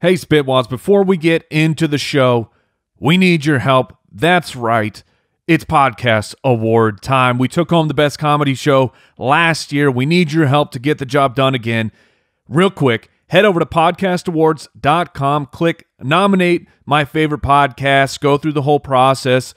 Hey, Spitwads, before we get into the show, we need your help. That's right. It's podcast award time. We took home the best comedy show last year. We need your help to get the job done again. Real quick, head over to podcastawards.com, click nominate my favorite podcast, go through the whole process,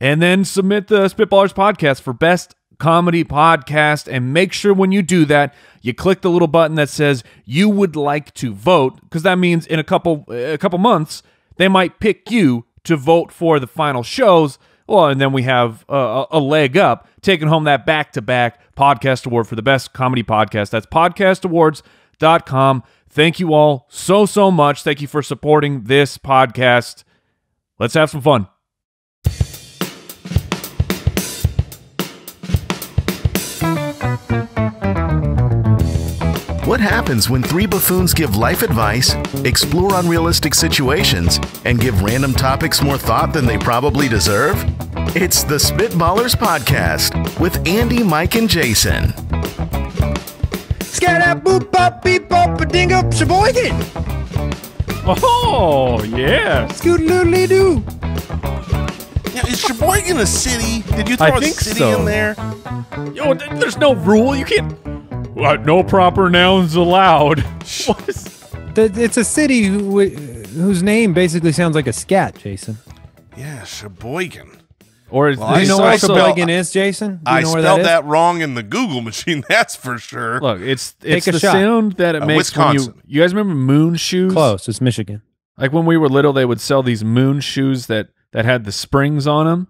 and then submit the Spitballers podcast for best comedy podcast. And make sure when you do that, you click the little button that says you would like to vote, because that means in a couple a couple months they might pick you to vote for the final shows. Well, and then we have uh, a leg up, taking home that back to back podcast award for the best comedy podcast. That's podcastawards.com. Thank you all so, so much. Thank you for supporting this podcast. Let's have some fun. What happens when three buffoons give life advice, explore unrealistic situations, and give random topics more thought than they probably deserve? It's the Spitballers Podcast with Andy, Mike, and Jason. Scat boop bop beep bop a ding up sheboygan. Oh, yeah. Scoot-a-doodly doo. Yeah, is Sheboygan a city? Did you throw I a think city so. in there? Yo, th- there's no rule. You can't. What? No proper nouns allowed. What is- The- It's a city who, whose name basically sounds like a scat, Jason. Yeah, Sheboygan. or is Well, Do I you know saw- what I a spelled- Sheboygan is, Jason? Do you I know where spelled that that, is? wrong in the Google machine. That's for sure. Look, it's it's a the sound that it Uh, makes when you. You guys remember moon shoes? Close. It's Michigan. Like when we were little, they would sell these moon shoes that that had the springs on them.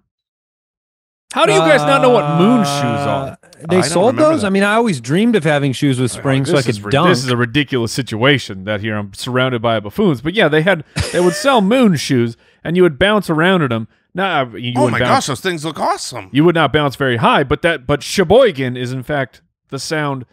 How do you guys not know what moon shoes are? Uh, They I sold those. that. I mean, I always dreamed of having shoes with springs so I This could is dunk. This is a ridiculous situation that here I'm surrounded by buffoons. But yeah, they had they would sell moon shoes, and you would bounce around in them. Now you oh my bounce, gosh, those things look awesome. you would not bounce very high, but that but Sheboygan is in fact the sound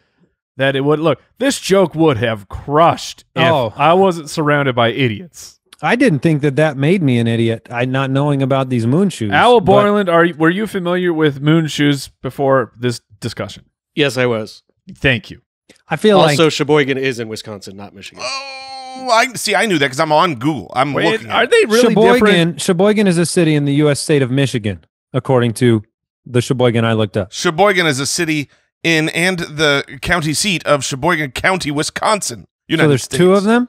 that it would look. This joke would have crushed if Oh. I wasn't surrounded by idiots. I didn't think that that made me an idiot. I not knowing about these moon shoes. Owl but- Borland, are you, were you familiar with moon shoes before this discussion? Yes, I was. Thank you. I feel Also, like Sheboygan is in Wisconsin, not Michigan. Oh, I see. I knew that because I'm on Google. I'm Wait, looking. are they really Sheboygan. different? Cheboygan is a city in the U.S. state of Michigan, according to the Cheboygan I looked up. Sheboygan is a city in and the county seat of Sheboygan County, Wisconsin. United so there's States. two of them.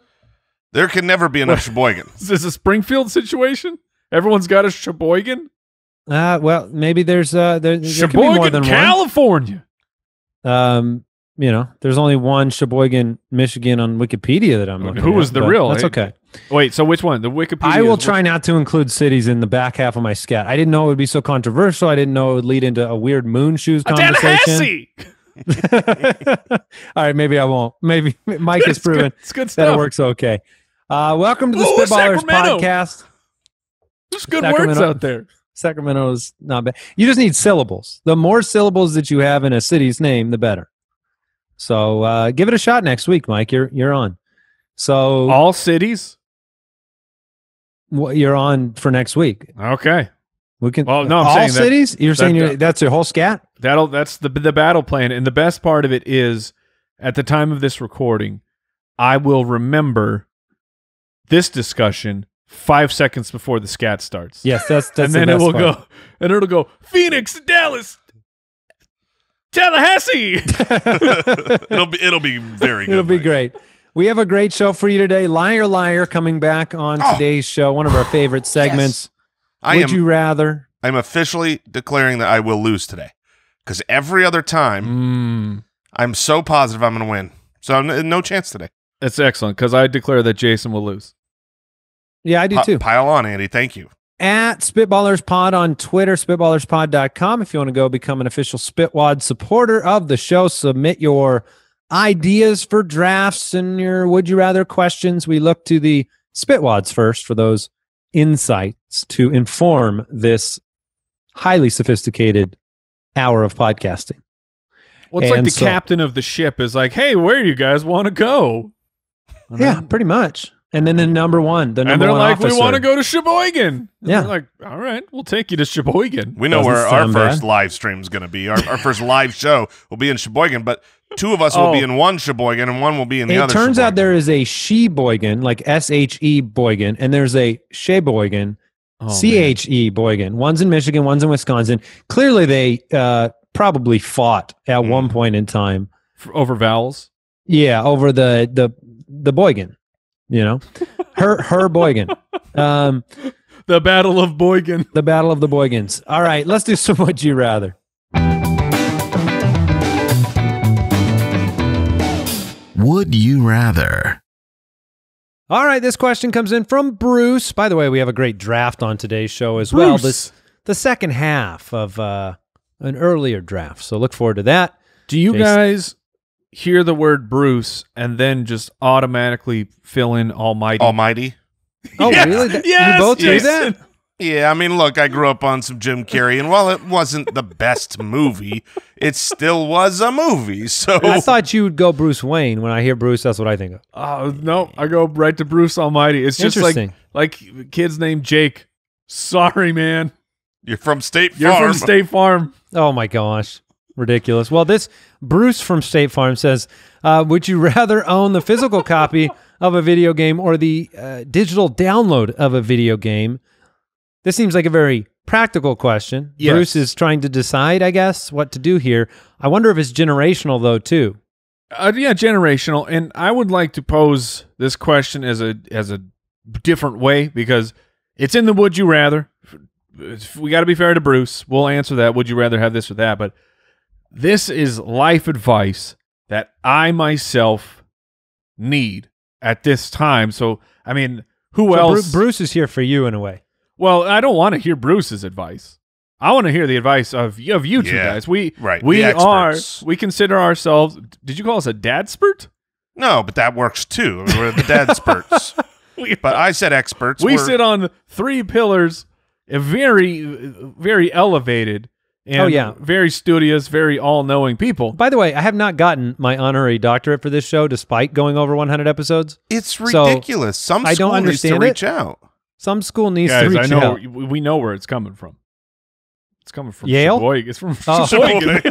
There can never be enough Sheboygan. Is this a Springfield situation? Everyone's got a Sheboygan? Uh, well, maybe there's uh, there, there could be more Sheboygan, than California. one. Um, you know, there's only one Cheboygan, Michigan on Wikipedia that I'm looking Who at, was the but real? That's Hey, okay. Wait, so which one? The Wikipedia. I will is- try not to include cities in the back half of my scat. I didn't know it would be so controversial. I didn't know it would lead into a weird moon shoes conversation. Tallahassee. All right, maybe I won't. Maybe Mike has It's good- proven It's good that stuff. it works okay. Uh, welcome to the Ooh, Spitballers Sacramento. podcast. There's good Sacramento. words out there. Sacramento is not bad. You just need syllables. The more syllables that you have in a city's name, the better. So uh, give it a shot next week, Mike. You're you're on. So All cities. wh- you're on for next week. Okay, We can. Well, no, I'm all saying that- cities. You're saying that- you're, that's your whole scat. that'll that's the the battle plan, and the best part of it is, at the time of this recording, I will remember this discussion five seconds before the scat starts. Yes, that's that's and then the it will part. go, and it'll go Phoenix, Dallas, Tallahassee. it'll be it'll be very good. It'll be Mike. great. We have a great show for you today. Liar, liar, coming back on Oh. today's show. One of our favorite segments. I Would am you rather? I'm officially declaring that I will lose today because every other time Mm, I'm so positive I'm going to win. So n- no chance today. That's excellent because I declare that Jason will lose. Yeah, I do Pi- too. pile on, Andy. Thank you. at Spitballers Pod on Twitter, spitballerspod.com. If you want to go become an official Spitwad supporter of the show, submit your ideas for drafts and your would you rather questions. We look to the Spitwads first for those insights to inform this highly sophisticated hour of podcasting. Well, it's like the so- captain of the ship is like, "Hey, where do you guys want to go?" And Yeah, then- pretty much. And then the number one, the and number they're one like, officer. we want to go to Sheboygan. And Yeah. like, all right, we'll take you to Sheboygan. We know Doesn't where our first bad. live stream is going to be. Our, our first live show will be in Sheboygan, but two of us will be Oh. in one Sheboygan and one will be in the It other. turns out there is a Sheboygan, like S H E Boygan, and there's a Cheboygan, Oh, C man. H E Boygan. One's in Michigan, one's in Wisconsin. Clearly, they uh, probably fought at Mm. one point in time. For- over vowels. Yeah, over the the the Boygan, you know, her her Boygan. Um, The Battle of Boygan. the Battle of the Boygans. All right, let's do some Would You Rather. Would you rather? All right, this question comes in from Bruce. By the way, we have a great draft on today's show as well. Bruce. This the second half of uh, an earlier draft, so look forward to that. Do you Jason. guys hear the word Bruce and then just automatically fill in Almighty? Almighty. Oh, Yes, really? That- yes, you both do that? Yeah, I mean, look, I grew up on some Jim Carrey, and while it wasn't the best movie, it still was a movie. So I thought you would go Bruce Wayne. When I hear Bruce, that's what I think of. Oh no, I go right to Bruce Almighty. It's just like like kids named Jake. Sorry, man. you're from State Farm. You're from State Farm. Oh my gosh, ridiculous. Well, this Bruce from State Farm says, uh, "Would you rather own the physical copy of a video game or the uh, digital download of a video game?" This seems like a very practical question. Yes. Bruce is trying to decide, I guess, what to do here. I wonder if it's generational though, too. Uh, yeah, generational. And I would like to pose this question as a as a different way because it's in the would you rather. We got to be fair to Bruce. We'll answer that. Would you rather have this or that? But this is life advice that I myself need at this time. So I mean, who So Bru- else? Bruce is here for you in a way. Well, I don't want to hear Bruce's advice. I want to hear the advice of of you two Yeah, guys. We right, We are. We consider ourselves. Did you call us a dad spurt? No, but that works too. We're the dad spurts. We, But I said experts. we We're- sit on three pillars, very, very elevated, and Oh, yeah. very studious, very all-knowing people. By the way, I have not gotten my honorary doctorate for this show, despite going over 100 episodes. It's So, ridiculous. Some I don't school needs to understand it. reach out. Some school needs to Guys, reach I know out. we we know where it's coming from. It's coming from Yale? Sheboygan. It's from Oh. Sheboygan.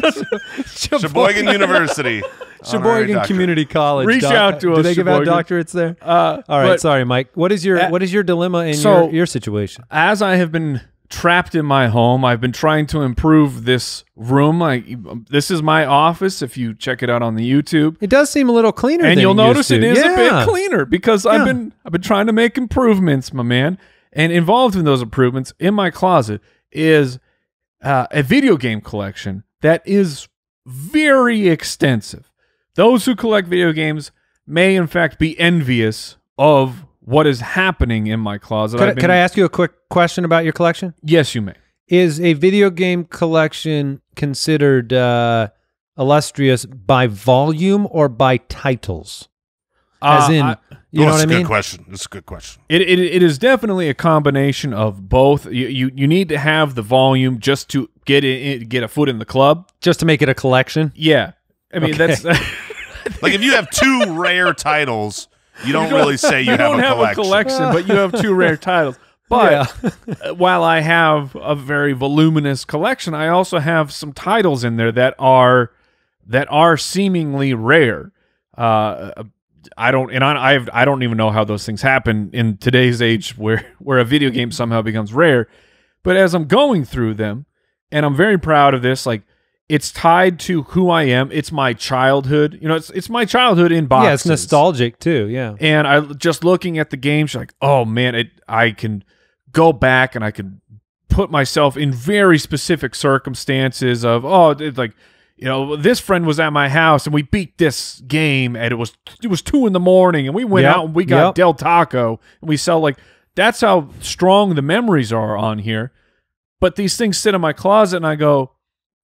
Sheboygan University. Honorary Sheboygan doctorate. Community College. Reach doc- out to Do us, they give out doctorates there? Uh, All right, but sorry, Mike. What is your Uh, what is your dilemma in so- your, your situation? as I have been trapped in my home, I've been trying to improve this room. I, this is my office. If you check it out on the YouTube, It does seem a little cleaner, and you'll it notice it is a bit cleaner because Yeah. I've been I've been trying to make improvements, my man. And involved in those improvements in my closet is uh, a video game collection that is very extensive. Those who collect video games may, in fact, be envious of what is happening in my closet. Could, I- been- could I ask you a quick question about your collection? Yes, you may. Is a video game collection considered uh, illustrious by volume or by titles? As Uh, in, I- you Oh, know that's what I a mean? good question. That's a good question. It, it it is definitely a combination of both. You you, you need to have the volume just to get it get a foot in the club. Just to make it a collection. Yeah, I mean Okay. that's Like if you have two rare titles, you don't, don't- really say you, you don't have, have a collection. but you have two rare titles. But uh, while I have a very voluminous collection, I also have some titles in there that are that are seemingly rare. Uh, I don't, and I I've, I don't even know how those things happen in today's age, where where a video game somehow becomes rare. But as I'm going through them, and I'm very proud of this, like it's tied to who I am. It's my childhood. You know, it's it's my childhood in boxes. Yeah, it's nostalgic too. Yeah. And I just looking at the games, like, oh man, it I can go back and I can put myself in very specific circumstances of oh, it's like you know, this friend was at my house and we beat this game and it was it was two in the morning and we went Yep, out and we got yep. Del Taco and we sell like that's how strong the memories are on here. But these things sit in my closet and I go,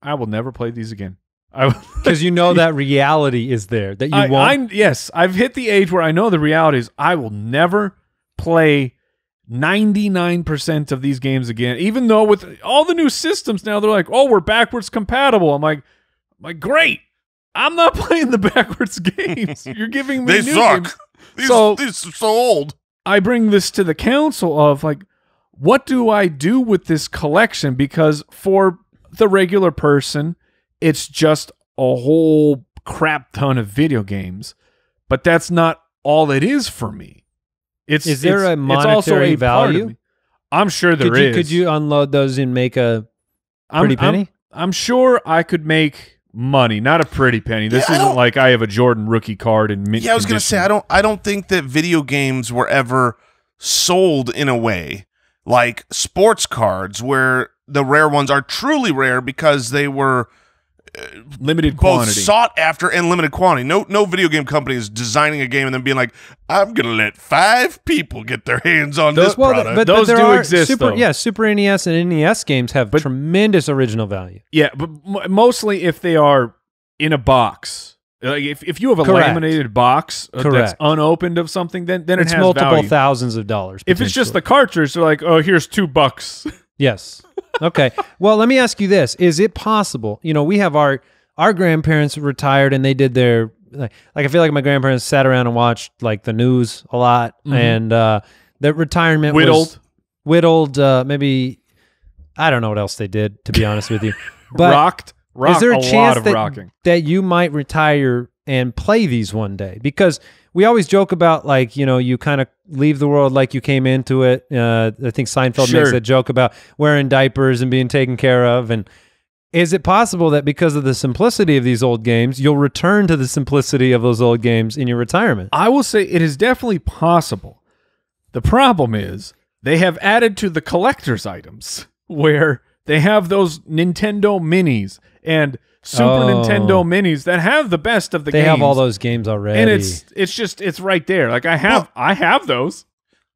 I will never play these again. Because you know that reality is there that you I, won't. I'm- yes, I've hit the age where I know the reality is I will never play 99% of these games again. Even though with all the new systems now, they're like, oh, we're backwards compatible. I'm like, I'm like great. I'm not playing the backwards games. You're giving me They new suck. games. These, So- these are so old. I bring this to the council of like, what do I do with this collection? Because for the regular person, it's just a whole crap ton of video games, but that's not all it is for me. It's Is there it's- a it's also monetary a value? I'm sure there could you is. could you unload those and make a I'm- pretty I'm- penny? I'm sure I could make money, not a pretty penny. This Yeah, isn't don't- like I have a Jordan rookie card and mint Yeah, I was gonna say. I don't I don't think that video games were ever sold in a way like sports cards where the rare ones are truly rare because they were limited quantity. both quantity. sought after and limited quantity. No no video game company is designing a game and then being like, I'm gonna let five people get their hands on this well, product. but, but Those there do are exist, Super, though. yeah, Super NES and NES games have But- tremendous original value. yeah, but m- mostly if they are in a box. Like if, if you have a Correct. laminated box uh, that's unopened of something, then then it's has multiple value. thousands of dollars. if it's just the cartridge, they're like, oh, here's two bucks. yes, okay. Well, let me ask you this: Is it possible? You know, we have our our grandparents retired and they did their like, like I feel like my grandparents sat around and watched like the news a lot, Mhm. and uh, their retirement was Whittled, whittled. Uh, maybe I don't know what else they did. To be honest with you, but rocked, rocked is there a, a, chance lot of that, rocking. that you might retire and play these one day? Because we always joke about like you know you kind of leave the world like you came into it. Uh, I think Seinfeld makes Sure. a joke about wearing diapers and being taken care of. And is it possible that because of the simplicity of these old games, you'll return to the simplicity of those old games in your retirement? I will say it is definitely possible. The problem is they have added to the collector's items where they have those Nintendo minis and Super Oh. Nintendo minis that have the best of the They games. They have all those games already. and it's it's just it's right there. Like I have Well- I have those,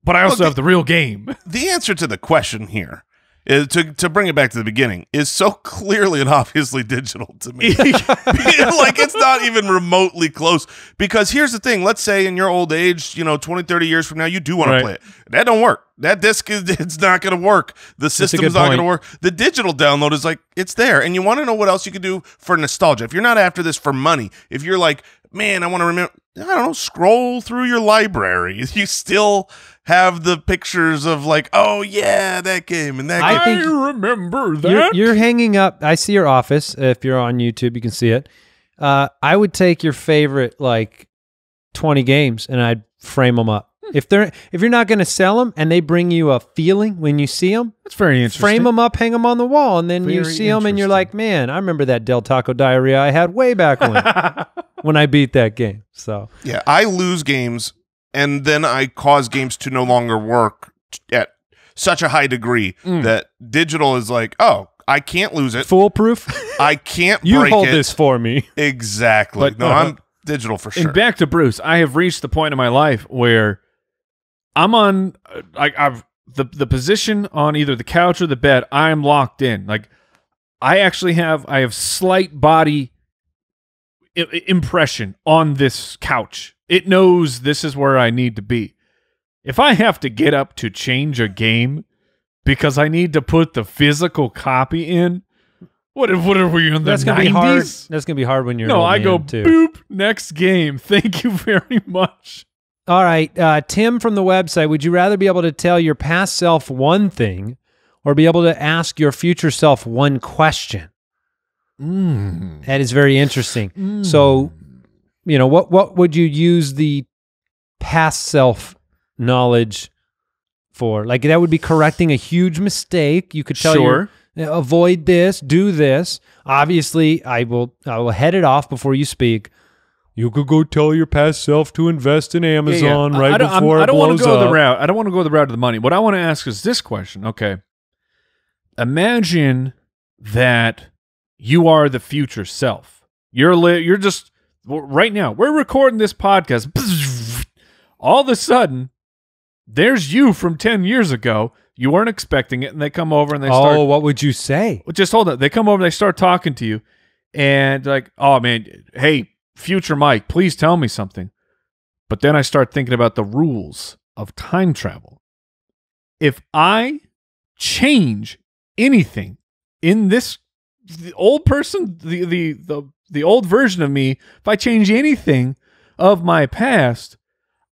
but I also Look, have the real game. the answer to the question here is to to bring it back to the beginning is so clearly and obviously digital to me. like it's not even remotely close. Because here's the thing let's say in your old age you know 20 30 years from now you do want Right. to play it. That don't work. That disc is it's not going to work. The system's not going to work. The digital download is like it's there. And you want to know what else you can do for nostalgia. If you're not after this for money if you're like man i want to remember i don't know scroll through your library you still have the pictures of like oh yeah that game and that I game. think- remember that. you're, you're hanging up. I see your office. If you're on YouTube, you can see it. Uh, I would take your favorite like 20 games and I'd frame them up. Hmm. If they're if you're not going to sell them and they bring you a feeling when you see them, That's very interesting. frame them up, hang them on the wall, and then you see them and you're like, man, I remember that Del Taco diarrhea I had way back when when I beat that game. So Yeah, I lose games and then I cause games to no longer work at such a high degree Mm. that digital is like, oh, I can't lose it. foolproof. I can't you break hold it. this for me. Exactly. But- no, I'm digital for sure. And back to Bruce, I have reached the point in my life where I'm on uh, like I've the the position on either the couch or the bed. I am locked in. Like I actually have I have slight body I- I- impression on this couch. It knows this is where I need to be. If I have to get up to change a game because I need to put the physical copy in, what if what are we in the That's gonna 90s? be hard. That's gonna be hard when you're No, I go too. boop next game. Thank you very much. All right, uh, Tim from the website. Would you rather be able to tell your past self one thing, or be able to ask your future self one question? Mm. That is very interesting. So, you know, what what would you use the past self knowledge for? Like that would be correcting a huge mistake. You could tell Sure. your avoid this, do this. Obviously, I will I will head it off before you speak. You could go tell your past self to invest in Amazon I- right I don't, I'm- before I don't wanna go up. the route. I don't want to go the route of the money. What I want to ask is this question. Okay, imagine that you are the future self. You're li- you're just right now. We're recording this podcast. All of a sudden, there's you from ten years ago. You weren't expecting it, and they come over and they start oh, what would you say? Just hold on. They come over, they start talking to you, and like, oh man, hey, future Mike, please tell me something. But then I start thinking about the rules of time travel. If I change anything in this the old person, the the the the old version of me, if I change anything of my past,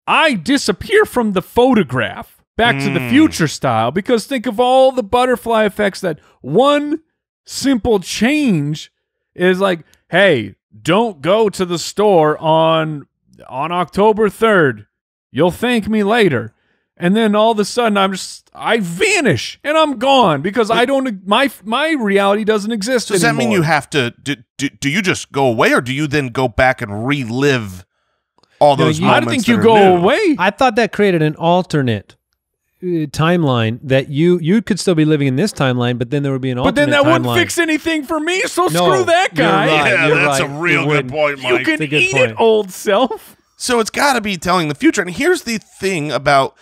I disappear from the photograph back to the Mm. future style because think of all the butterfly effects that one simple change is like, hey, don't go to the store on on October 3rd. You'll thank me later. And then all of a sudden I'm just I vanish and I'm gone because I don't my my reality doesn't exist Does that mean you have to? Do, do, do you just go away, or do you then go back and relive all No, those you- I moments? don't think that you go new? away. I thought that created an alternate uh, timeline that you you could still be living in this timeline, but then there would be an But then that wouldn't fix anything for me. So No, screw that you're guy. right. Yeah, you're that's right. a real It good wouldn't. point, You Mike. can It's eat point. it, old self. So it's got to be telling the future. And here's the thing about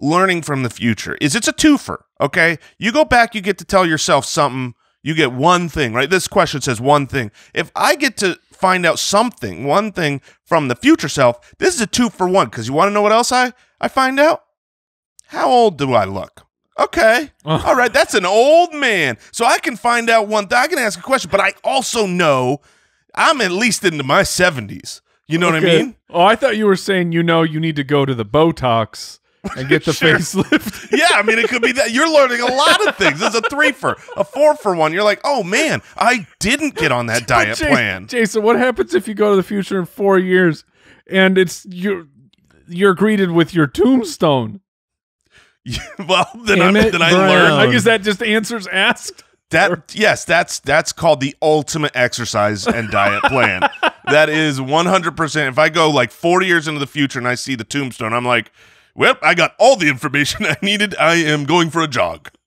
learning from the future is it's a twofer, okay? You go back, you get to tell yourself something, you get one thing, right? This question says one thing. If I get to find out something, one thing from the future self, this is a two for one because you want to know what else I I find out? How old do I look? Okay. Oh. All right, that's an old man. So I can find out one thing. I can ask a question, but I also know I'm at least into my 70s. You know what I mean? Oh, I thought you were saying you know you need to go to the Botox and get the Sure. facelift. yeah, I mean, it could be that you're learning a lot of things. It's a three for a four for one. You're like, oh man, I didn't get on that diet Jason, plan. Jason, what happens if you go to the future in four years and it's you're you're greeted with your tombstone? well, then, I, then I learned I guess that just answers asked. that. Yes, that's that's called the ultimate exercise and diet plan. that is 100. percent If I go like 40 years into the future and I see the tombstone, I'm like, well, I got all the information I needed. I am going for a jog.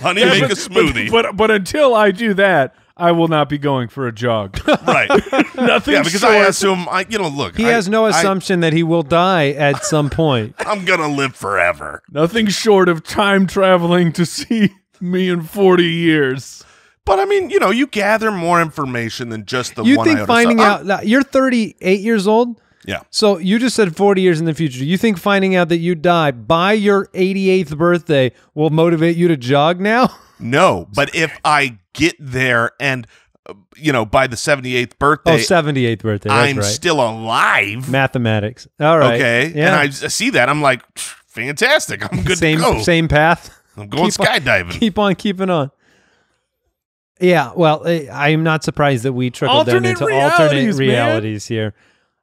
Honey, Yeah, make but- a smoothie. But, but until I do that, I will not be going for a jog. right. Nothing Yeah, because short. I assume I, you know, look, He I- has no I- assumption that he will die at some point. I'm gonna live forever. Nothing short of time traveling to see me in 40 years. But I mean, you know, you gather more information than just the you one think iota finding stuff. out that you're 38 years old? Yeah. So you just said 40 years in the future. Do you think finding out that you die by your 88th birthday will motivate you to jog now? No, but if I get there and uh, you know by the 78th birthday, Oh, 78th birthday. That's I'm right. still alive. Mathematics. All right. Okay, Yeah. and I see that I'm like, fantastic. I'm good same to go. same path. I'm going keep on- skydiving. Keep on keeping on. Yeah, well, eh, I am not surprised that we trickled down into realities, alternate man. realities here.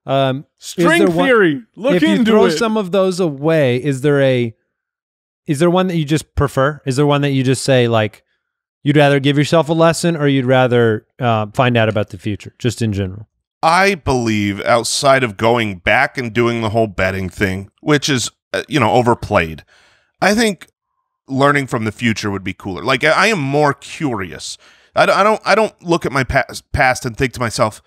Um, String one- theory. Look if you throw it. some of those away, is there a is there one that you just prefer? Is there one that you just say like you'd rather give yourself a lesson or you'd rather uh, find out about the future, just in general? I believe outside of going back and doing the whole betting thing, which is uh, you know overplayed, I think learning from the future would be cooler. Like I, I am more curious. I, don't- I don't I don't look at my past past and think to myself,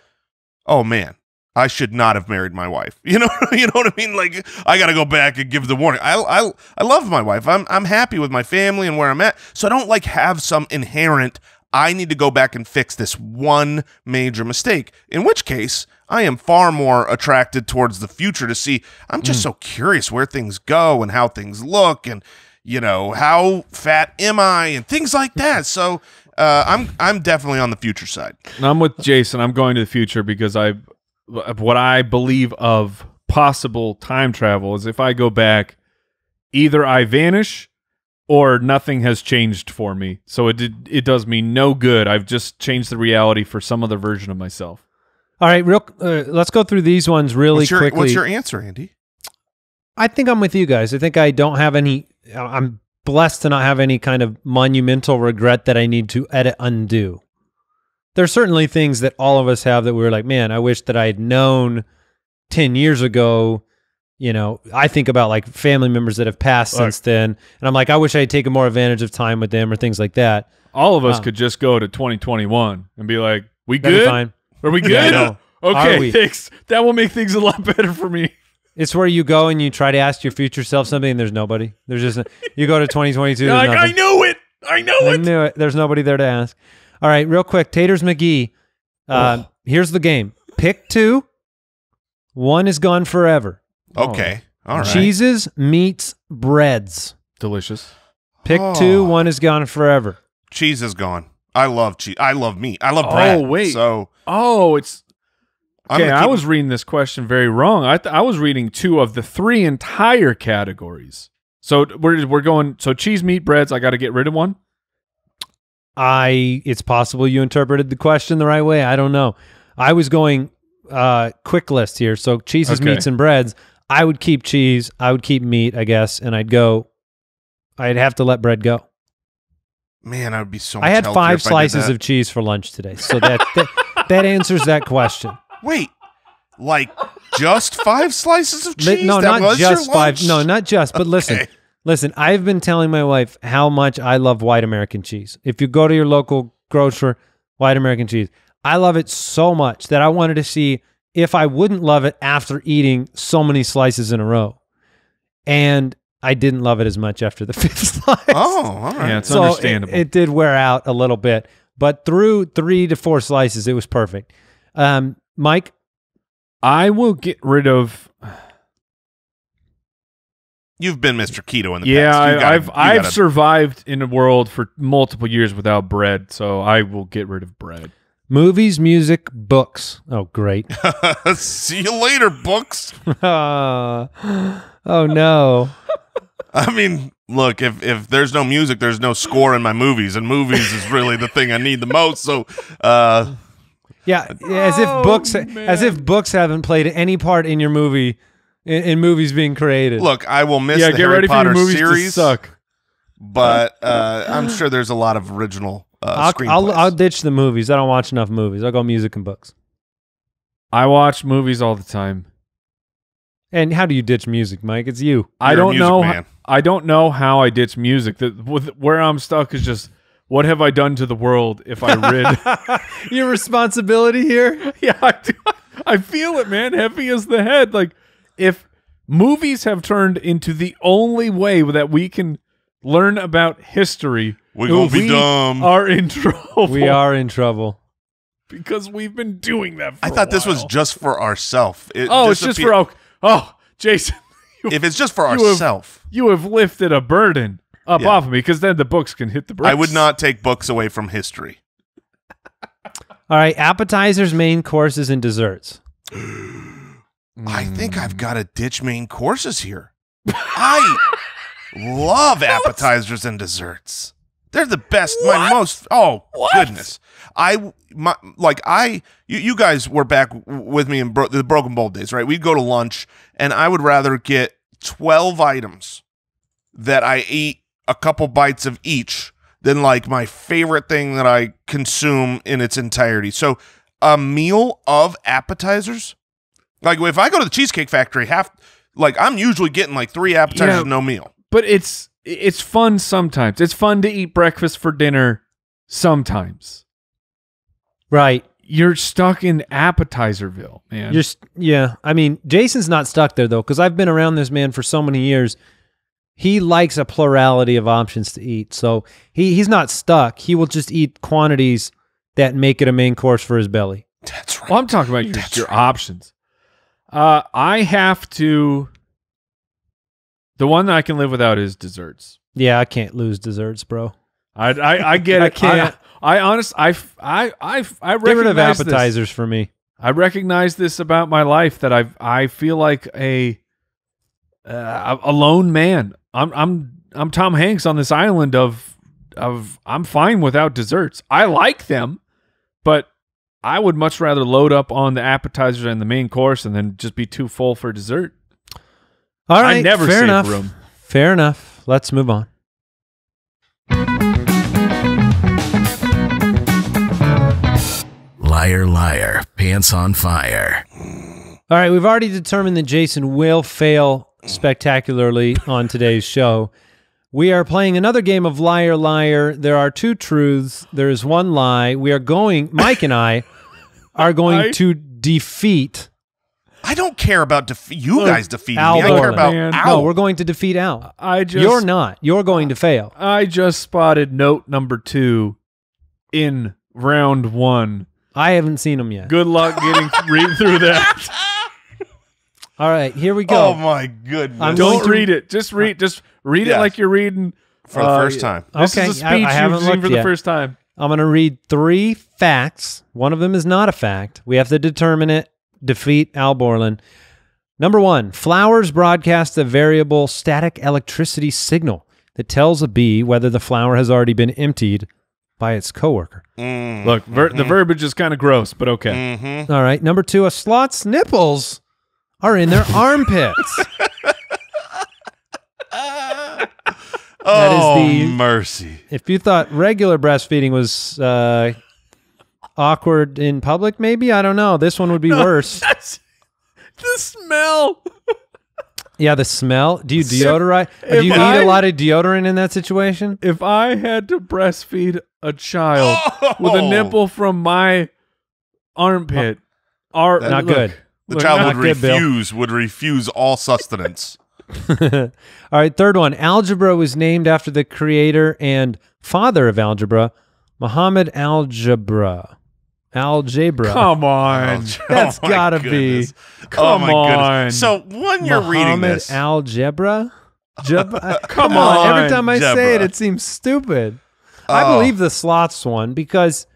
oh man. I should not have married my wife. You know, you know what I mean. Like, I got to go back and give the warning. I, I, I love my wife. I'm, I'm happy with my family and where I'm at. So I don't like have some inherent. I need to go back and fix this one major mistake. In which case, I am far more attracted towards the future to see. I'm just so curious where things go and how things look, and you know how fat am I and things like that. So uh, I'm I'm definitely on the future side. And I'm with Jason. I'm going to the future because I, what I believe of possible time travel is if I go back, either I vanish or nothing has changed for me. So it did, it does me no good. I've just changed the reality for some other version of myself. All right, real. Uh, let's go through these ones really What's your, quickly. what's your answer, Andy? I think I'm with you guys. I think I don't have any. I'm blessed to not have any kind of monumental regret that I need to edit undo. There's certainly things that all of us have that we were like, man, I wish that I had known 10 years ago. You know, I think about like family members that have passed Look. since then. And I'm like, I wish I had taken more advantage of time with them or things like that. All of us Wow. could just go to 2021 and be like, "We good? Are we good? Yeah, I Okay, we? thanks. That will make things a lot better for me." It's where you go and you try to ask your future self something and there's nobody. There's just, you go to 2022. You're like, I knew it. I know I it. knew it. There's nobody there to ask. All right, real quick. Taters McGee. Uh, Oh. Here's the game. Pick two. One is gone forever. Okay. All right. Cheeses, meats, breads. Delicious. Pick Oh. two. One is gone forever. cheese is gone. I love cheese. I love meat. I love bread. Oh, wait. So Oh, it's I'm Okay, I was reading this question very wrong. I th- I was reading two of the three entire categories. So we're we're going. So cheese, meat, breads. I got to get rid of one. I it's possible you interpreted the question the right way. I don't know. I was going uh quick list here. So cheeses, Okay. meats, and breads. I would keep cheese. I would keep meat, I guess, and I'd go. I'd have to let bread go. Man, I would be so. Much I had five slices of cheese for lunch today, so that that, that answers that question. Wait, like just five slices of cheese? no, That not was your just five. No, not just. But Okay. listen. I've been telling my wife how much I love white American cheese. If you go to your local grocer, white American cheese, I love it so much that I wanted to see if I wouldn't love it after eating so many slices in a row, and I didn't love it as much after the fifth slice. Oh, all right. Yeah, it's So it- understandable. It, did wear out a little bit, but through three to four slices, it was perfect. Um, Mike, I will get rid of. You've been Mr. Keto in the Yeah, past. You I, gotta- I've I've gotta- survived in a world for multiple years without bread, so I will get rid of bread. movies, music, books. Oh, great. See you later, books. oh no. I mean, look, if if there's no music, there's no score in my movies, and movies is really the thing I need the most. So, uh, Yeah, as if Oh, books as if books haven't played any part in your movie in, in movies being created. look, I will miss yeah, the get Harry ready Potter for your movies series, to suck. but uh, I'm sure there's a lot of original uh, I'll, screenplays. I'll I'll ditch the movies. I don't watch enough movies. I'll go music and books. I watch movies all the time. And how do you ditch music, Mike? It's you. I You're a don't music know. man. I don't know how I ditch music. That with where I'm stuck is just what have I done to the world if I rid? Your responsibility here? yeah, I do. I feel it, man. Heavy as the head. Like if movies have turned into the only way that we can learn about history, We're gonna be we dumb. are in trouble. We are in trouble. because we've been doing that. For I a thought this was just for ourselves. Oh, it's just for oh, oh, Jason. if it's just for you ourselves. You have lifted a burden up Yeah. off of me because then the books can hit the brakes. I would not take books away from history. All right, appetizers, main courses, and desserts. I think I've got to ditch main courses here. I love appetizers and desserts. They're the best. My most. Oh goodness. I my like I you, you guys were back with me in bro- the Broken Bowl days, right? We'd go to lunch, and I would rather get twelve items that I eat a couple bites of each than like my favorite thing that I consume in its entirety. So a meal of appetizers like if I go to the Cheesecake Factory, half like I'm usually getting like three appetizers Yeah. and no meal. But it's it's fun sometimes. It's fun to eat breakfast for dinner sometimes. Right. You're stuck in appetizerville, man. You're st- yeah. I mean, Jason's not stuck there though, because I've been around this man for so many years. He likes a plurality of options to eat, so he he's not stuck. He will just eat quantities that make it a main course for his belly. That's right. well, I'm talking about your, That's your right. options. Uh, I have to. The one that I can live without is desserts. Yeah, I can't lose desserts, bro. I I, I get I it. can't. I, I honest. I I I I Get rid of recognize this. appetizers for me. I recognize this about my life that I I feel like a uh, a lone man. I'm I'm I'm Tom Hanks on this island of of I'm fine without desserts. I like them, but I would much rather load up on the appetizers and the main course and then just be too full for dessert. All right, I never fair save enough. room. Fair enough. Let's move on. Liar, liar, pants on fire. All right, we've already determined that Jason will fail spectacularly on today's show. We are playing another game of liar liar. There are two truths. There is one lie. We are going Mike and I are going I- to defeat I don't care about defe- you Look, guys defeating Al me. I care about Man. Al. No, we're going to defeat Al. I just You're not. You're going to fail. I just spotted note number two in round one. I haven't seen him yet. Good luck getting read through that. All right, here we go. oh my goodness! I'm Don't to- read it. Just read. Just read Yes. it like you're reading For the uh, first time. This Okay, is a speech I haven't you've seen looked for the first time. I'm going to read three facts. One of them is not a fact. We have to determine it defeat Al Borland. Number one, flowers broadcast a variable static electricity signal that tells a bee whether the flower has already been emptied by its coworker. Mm, Look, ver- the verbiage is kind of gross, but okay. mhm. All right. Number two, a sloth's nipples are in their armpits. Oh, the- mercy. If you thought regular breastfeeding was uh, awkward in public, maybe I don't know. This one would be worse. That's the smell. Yeah, the smell. Do you deodorize? Do if you need a lot of deodorant in that situation? If I had to breastfeed a child with a Oh. nipple from my armpit, our, Not look, good. The look, child would good, refuse, would refuse all sustenance. All right, third one. Algebra was named after the creator and father of algebra, Muhammad Algebra. Algebra. Come on. That's Oh gotta be- Come oh my on. goodness. So when you're reading Muhammad this, Algebra? Uh, Come on, Every time I say it, it seems stupid. I Oh. believe the sloths one because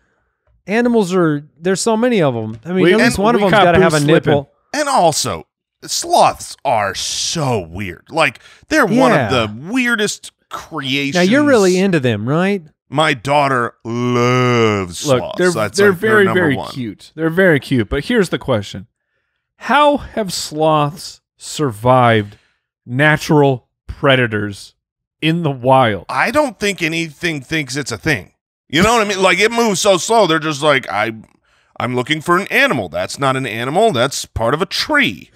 animals are there's so many of them. I mean, We- at least one of them's got to have a slipping. nipple. and also sloths are so weird. Like they're one of the weirdest creations. Now you're really into them, right? My daughter loves Look, sloths. they're That's they're like very very one. cute. They're very cute. But here's the question: How have sloths survived natural predators in the wild? I don't think anything thinks it's a thing. You know what I mean? Like it moves so slow. They're just like I, I'm looking for an animal. That's not an animal. That's part of a tree.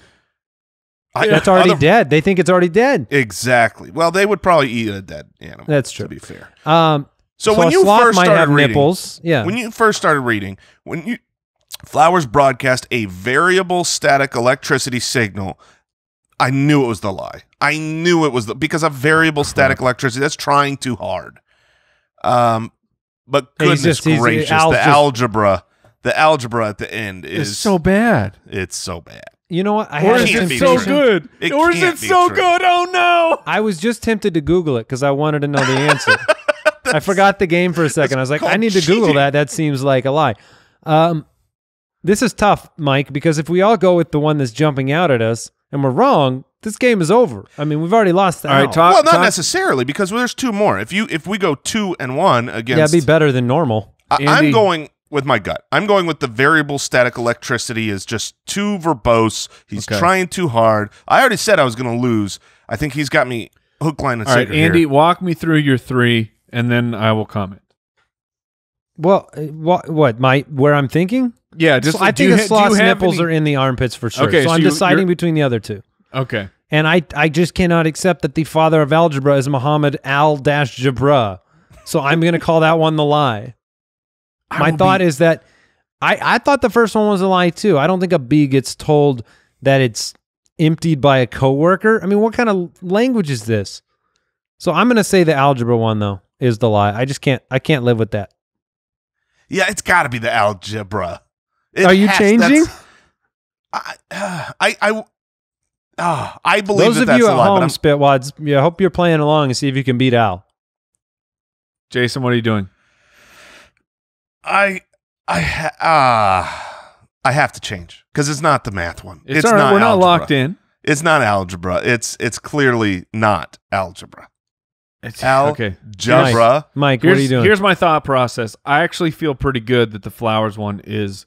I- That's already other- dead. They think it's already dead. Exactly. Well, they would probably eat a dead animal. That's true. To be fair. Um, So, so when a you sloth first might started have reading, nipples. Yeah. when you first started reading, when you flowers broadcast a variable static electricity signal, I knew it was the lie. I knew it was the because a variable static electricity that's trying too hard. Um, but He's goodness just- he's- gracious, the just- algebra, the algebra at the end is It's so bad. it's so bad. You know what? I Or had is it so good? It or is it so true. good? Oh no! I was just tempted to Google it because I wanted to know the answer. I forgot the game for a second. I was like, I called need to Google that. That seems like a lie. Um, this is tough, Mike, because if we all go with the one that's jumping out at us and we're wrong, this game is over. I mean, we've already lost the All right, out. talk- well, not talk- necessarily because there's two more. If you if we go two and one Yeah, against, it'd be better than normal. Andy- I'm going with my gut. I'm going with the variable static electricity is just too verbose. He's Okay. trying too hard. I already said I was going to lose. I think he's got me hook, line, and All right, sinker here. Andy, walk me through your three, and then I will comment. Well, uh, what? What? My where I'm thinking? Yeah, just So I think the a sloth's nipples any- are in the armpits for sure. Okay, so, so I'm you- deciding you're- between the other two. Okay. And I, I just cannot accept that the father of algebra is Muhammad Al Dash Jabra. So I'm going to call that one the lie. I My thought be- is that I, I thought the first one was a lie too. I don't think a bee gets told that it's emptied by a coworker. I mean, what kind of language is this? So I'm going to say the algebra one though is the lie. I just can't I can't live with that. Yeah, it's got to be the algebra. It Are you has- changing? I, uh, I, I, ah, I believe Those that of that's you a at lie, but home, I'm- Spitwads, yeah, I hope you're playing along and see if you can beat Al. Jason, what are you doing? I, I, ha- ah, I have to change because it's not the math one. It's, all right. not We're not algebra. locked in. It's not algebra. It's it's clearly not algebra. It's, Al- okay. Jabra. Mike, Here's, what are you doing? here's my thought process. I actually feel pretty good that the flowers one is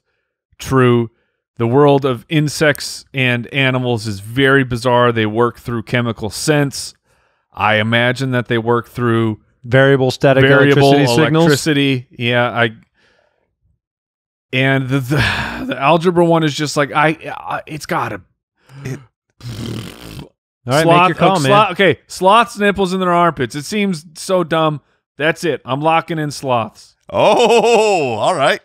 true. The world of insects and animals is very bizarre. They work through chemical sense. I imagine that they work through Variable static variable electricity signals. electricity. Yeah, I. And the, the the algebra one is just like I. I it's got to. All right, make your call, uh, man. sloth- okay, sloths nipples in their armpits. It seems so dumb. That's it. I'm locking in sloths. Oh, all right.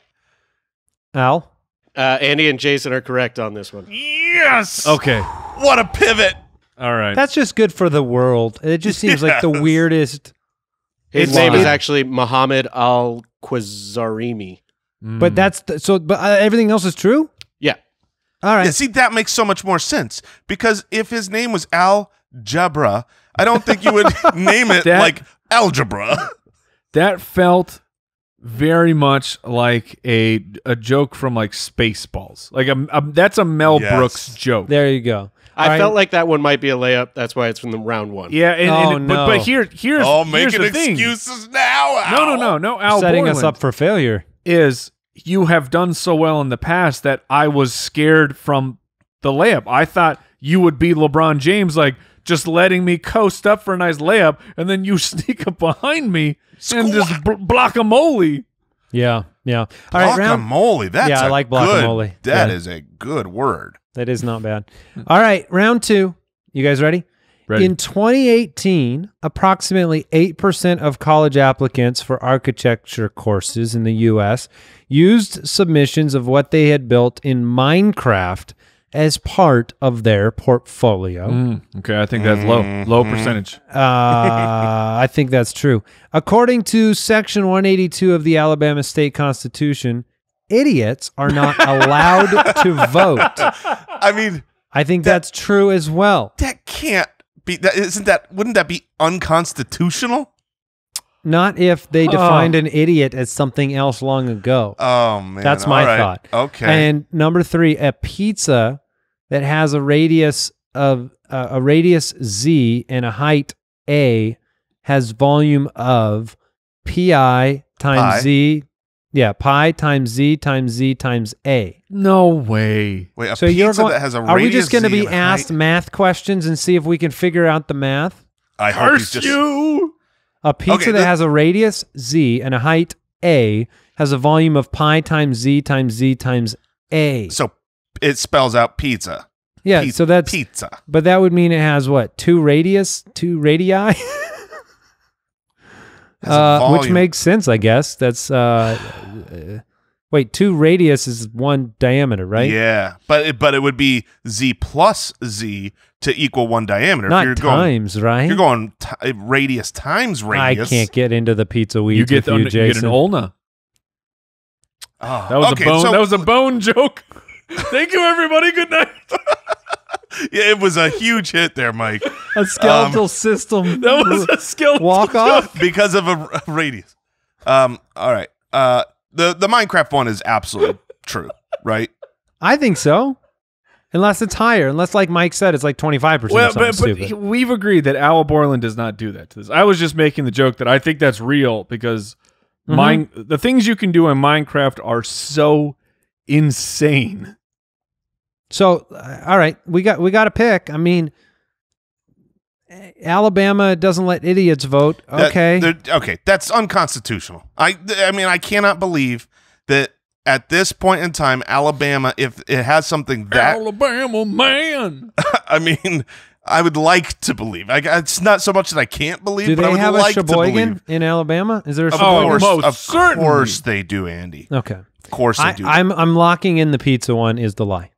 Al, Uh, Andy and Jason are correct on this one. Yes. Okay. What a pivot. All right. that's just good for the world. It just seems like the weirdest. His It's- name is actually Muhammad Al Quazarimi. Mm. But that's the, so. But uh, everything else is true. Yeah. All right. Yeah, see, that makes so much more sense because if his name was Al Jabra, I don't think you would name it That- like algebra. that felt very much like a a joke from like Spaceballs. Like a, a that's a Mel Yes. Brooks joke. There you go. I All right. felt like that one might be a layup. That's why it's from the round one. Yeah, and, Oh, and- but, but here here's oh, here's making the thing. excuses now. No, no, no, no. Al setting us up for failure. is you have done so well in the past that I was scared from the layup. I thought you would be LeBron James, like just letting me coast up for a nice layup, and then you sneak up behind me and just bl- block a molly. Yeah, yeah. All right, round. Guacamole. That's Yeah, I a like good- guacamole. That Yeah. is a good word. That is not bad. All right, round two. You guys ready? Ready. In 2018, approximately 8% of college applicants for architecture courses in the US used submissions of what they had built in Minecraft as part of their portfolio. Mm, okay, I think that's low, low percentage. Uh, I think that's true. According to Section 182 of the Alabama State Constitution, idiots are not allowed to vote. I mean, I think that's true as well. that can't be. That isn't that. Wouldn't that be unconstitutional? Not if they Oh. defined an idiot as something else long ago. Oh man, That's my all right. thought. Okay. And number three, a pizza that has a radius of uh, a radius z and a height a has volume of pi times Pi? z. Yeah, pi times z times z times a. No way. Wait, a so pizza you're going. that has a are we just going to be asked height- math questions and see if we can figure out the math? I hope he's Curse just. you. A pizza Okay, that the- has a radius z and a height a has a volume of pi times z times z times a. So it spells out pizza. yeah, Pi- so that's pizza. but that would mean it has what two radius, two radii, Has a uh, which makes sense, I guess. That's uh, uh, wait, two radius is one diameter, right? Yeah, but it, but it would be z plus z to equal one diameter. Not if you're going, times, right? you're going ti- radius times radius. I can't get into the pizza weeds You get, with you, you get an ulna. Oh, That was okay, a bone. so- that was a bone joke. Thank you, everybody. Good night. yeah, it was a huge hit there, Mike, a skeletal system. Um, That was a skill. walk off. because of a, a radius. Um, all right. Uh, the the Minecraft one is absolutely true, right? I think so. Unless it's higher, unless like Mike said, it's like twenty five percent. Well, but, but we've agreed that Al Borland does not do that to this. I was just making the joke that I think that's real because Mhm. mine the things you can do in Minecraft are so insane. So, uh, all right, we got we got to pick. I mean, Alabama doesn't let idiots vote. Okay, they're- okay, that's unconstitutional. I I mean, I cannot believe that at this point in time, Alabama, if it has something that Alabama man. I mean, I would like to believe. I, it's not so much that I can't believe, do but I they would have a like to Sheboygan in Alabama? Is there a Of Oh, Sheboygan? course, most of certainly. course they do, Andy. Okay, Of course they I, do. I'm I'm locking in the pizza one is the lie.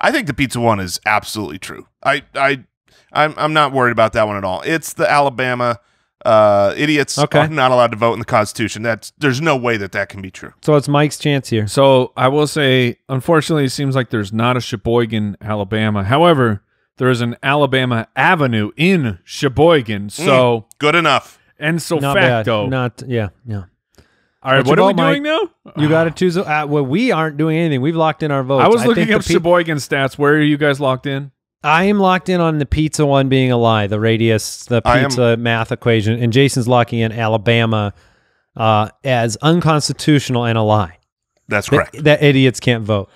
I think the pizza one is absolutely true. I I I'm I'm not worried about that one at all. It's the Alabama uh, idiots Okay. are not allowed to vote in the Constitution. That's there's no way that that can be true. So it's Mike's chance here. So I will say, unfortunately, it seems like there's not a Sheboygan, Alabama. However, there is an Alabama Avenue in Sheboygan. So Good enough. and so Not facto. bad. Not yeah yeah. All right, What's what are we vote, doing now? You got to choose. Uh, well, we aren't doing anything. We've locked in our votes. I was think looking the up peop- Sheboygan stats. Where are you guys locked in? I am locked in on the pizza one being a lie, the radius, the pizza math equation, and Jason's locking in Alabama uh, as unconstitutional and a lie. That's correct. that idiots can't vote.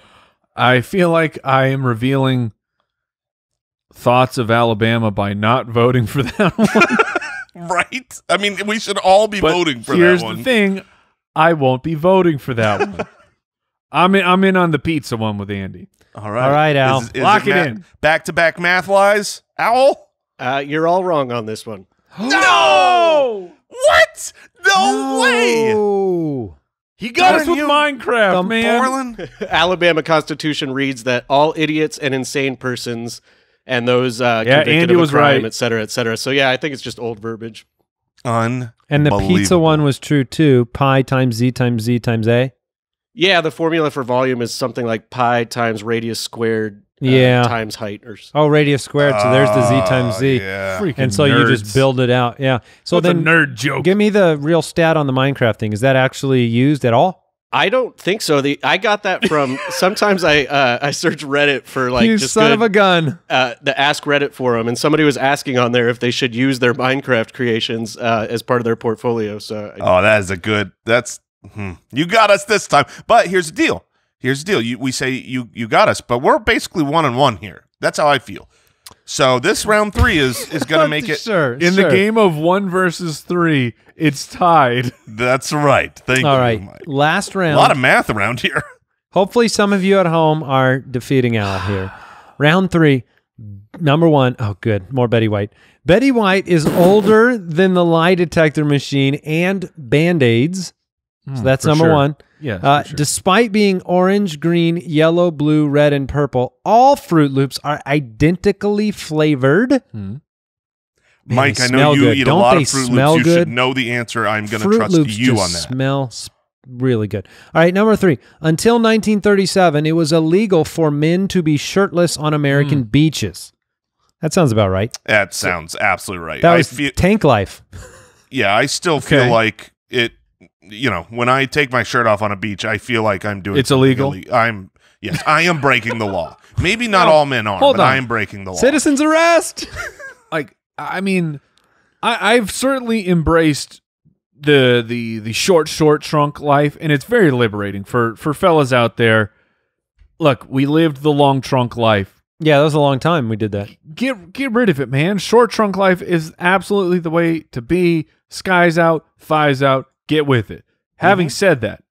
I feel like I am revealing thoughts of Alabama by not voting for that one. right? I mean, we should all be But voting for here's that one. Here's the thing: I won't be voting for that one. I'm in. I'm in on the pizza one with Andy. All right. All right, Al. Is, is Lock it ma- in. Back-to-back math lies. Owl? Uh, you're all wrong on this one. No! What? No, way! Oh, He got us Darn with you, Minecraft, Thumb man. Borland? Alabama Constitution reads that all idiots and insane persons and those uh, Yeah, convicted Andy of a was crime, right. et cetera, et cetera. So yeah, I think it's just old verbiage. Un. and the pizza one was true too. Pi times z times z times a. Yeah, the formula for volume is something like pi times radius squared uh, Yeah. times height or s- Oh, radius squared. So there's the z ah, times Oh, z. Yeah. Freaking And so you just build it out. Yeah. So What's a then nerd joke. give me the real stat on the Minecraft thing. Is that actually used at all? I don't think so. The I got that from sometimes I uh, I search Reddit for like you just son good, of a gun. uh, the Ask Reddit forum, and somebody was asking on there if they should use their Minecraft creations uh, as part of their portfolio. So I, Oh, that is a good. That's hmm. you got us this time. But here's the deal. Here's the deal. You, we say you you got us, but we're basically one on one here. That's how I feel. So this round three is is gonna make it. Sure. In sure. the game of one versus three, it's tied. That's right. Thank All you. right. Mike. Last round. A lot of math around here. Hopefully, some of you at home are defeating Al here. Round three, number one. Oh, good. More Betty White. Betty White is older than the lie detector machine and band aids. Hmm, so that's number sure. one. Yeah. Uh, sure. Despite being orange, green, yellow, blue, red, and purple, all Froot Loops are identically flavored. Hmm. Man, Mike, I know smell you good. eat Don't a lot of Fruit smell Loops. You should know the answer. I'm going to trust Loops you just on that. smell really good. All right, number three. Until 1937, it was illegal for men to be shirtless on. American hmm. beaches. That sounds about right. That sounds absolutely right. That I was feel, tank life. yeah, I still feel like it. You know, when I take my shirt off on a beach, I feel like I'm doing. It's something illegal? ille- I'm yes, I am breaking the law. Maybe not No, all men are, hold but I am breaking the law. Citizens arrest. like I mean, I, I've certainly embraced the the the short short trunk life, and it's very liberating for for fellas out there. Look, we lived the long trunk life. yeah, that was a long time we did that. Get get rid of it, man. Short trunk life is absolutely the way to be. Skies out, thighs out. Get with it. Having mm-hmm. said that,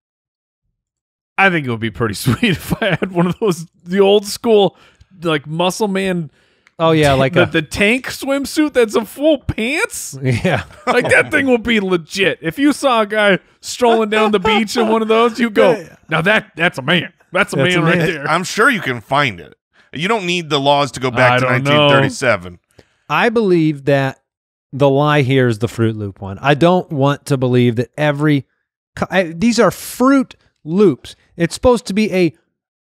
I think it would be pretty sweet if I had one of those the old school like muscle man Oh yeah, like the, a the tank swimsuit that's a full pants. yeah. Like that thing will be legit. If you saw a guy strolling down the beach in one of those, you go, "Now that that's a man. That's a That's man a right man. there." I'm sure you can find it. You don't need the laws to go back I to don't know. 1937. I believe that the lie here is the Froot Loop one. I don't want to believe that every I, these are Froot Loops. It's supposed to be a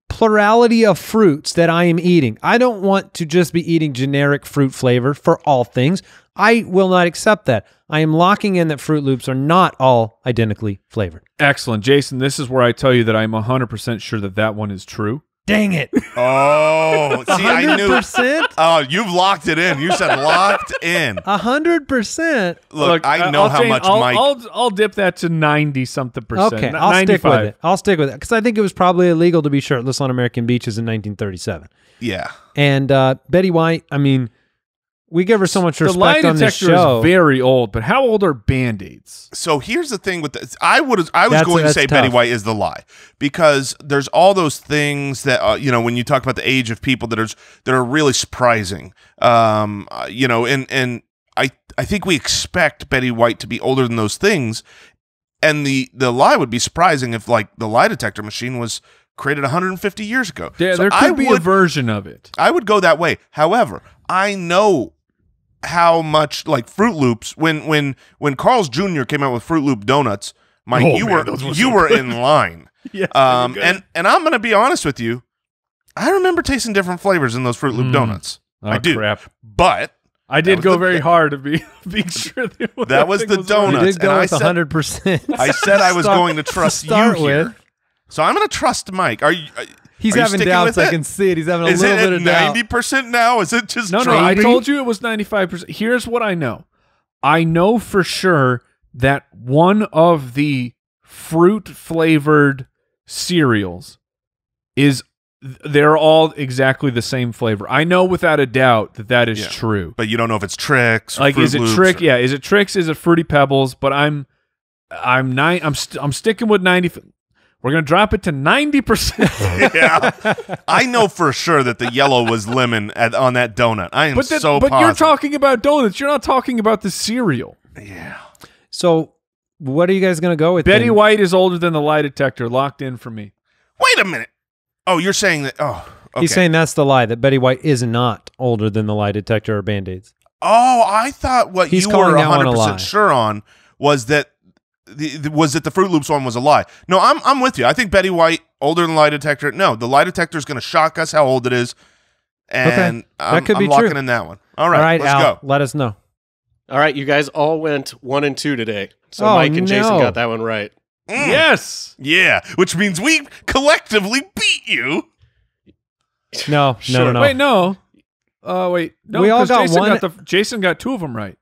plurality of fruits that I am eating. I don't want to just be eating generic fruit flavor for all things. I will not accept that. I am locking in that Froot Loops are not all identically flavored. Excellent, Jason. This is where I tell you that I'm 100 percent sure that that one is true. Dang it. Oh, see, I knew. 100%? Oh, you've locked it in. You said locked in. A hundred percent. Look, I know I'll how change- much I'll, Mike. I'll I'll dip that to 90 something percent. Okay, N- I'll 95. stick with it. I'll stick with it because I think it was probably illegal to be shirtless on American beaches in 1937. yeah. And uh, Betty White, I mean, we give her so much The lie respect on this detector show. is very old, but how old are band-aids? So here's the thing with this. I would I was That's- going to that's say Betty. White is the lie because there's all those things that uh, you know when you talk about the age of people that are that are really surprising. Um, uh, you know, and and I I think we expect Betty White to be older than those things, and the the lie would be surprising if like the lie detector machine was created 150 years ago. Yeah, So there could I be would, a version of it. I would go that way. However, I know how much like Froot Loops when when when Carl's Jr. came out with Froot Loop donuts, Mike, Oh, you man, were were you so were good. in line. Yeah, Um, and and I'm gonna be honest with you, I remember tasting different flavors in those Froot Loop Mm. donuts. I Oh, do, crap. but I did go the- very hard to be being sure that, That was thing the right. you donut. did go and I with said- 100. percent I said I was going to trust you here. with. So I'm gonna trust Mike. Are you? uh, He's are having doubts. I can see it. He's having a Is little it bit of doubt. ninety percent now? Is it just No, no, I told you it was 95%. Here's what I know. I know for sure that one of the fruit flavored cereals is they're all exactly the same flavor. I know without a doubt that that is Yeah. true. But you don't know if it's Trix. Like Fruit is it trick? or- Yeah, is it Trix? Is it fruity pebbles? But I'm I'm nine I'm st- I'm sticking with 90 We're going to drop it to 90%. yeah. I know for sure that the yellow was lemon at, on that donut. I am but that, so but you're talking about donuts. You're not talking about the cereal. Yeah. So, what are you guys going to go with? Betty then? White is older than the lie detector. Locked in for me. Wait a minute. Oh, you're saying that. Oh, okay. He's saying that's the lie that Betty White is not older than the lie detector or band aids. Oh, I thought what He's you were that one a 100 lie. percent sure on was that the, the- was that the Froot Loops one was a lie. No, I'm I'm with you. I think Betty White older than lie detector. No, the lie detector is going to shock us how old it is. and I'm, could I'm be locking true. in that one. All right, All right, let's Al, go. let us know. All right, you guys all went one and two today. So Oh, Mike and Jason got that one right. Mm. Yes. Yeah, which means we collectively beat you. No, no, Sure. no, no. Wait, no. Uh, wait. No, We all got Jason one- Got the, Jason got two of them right.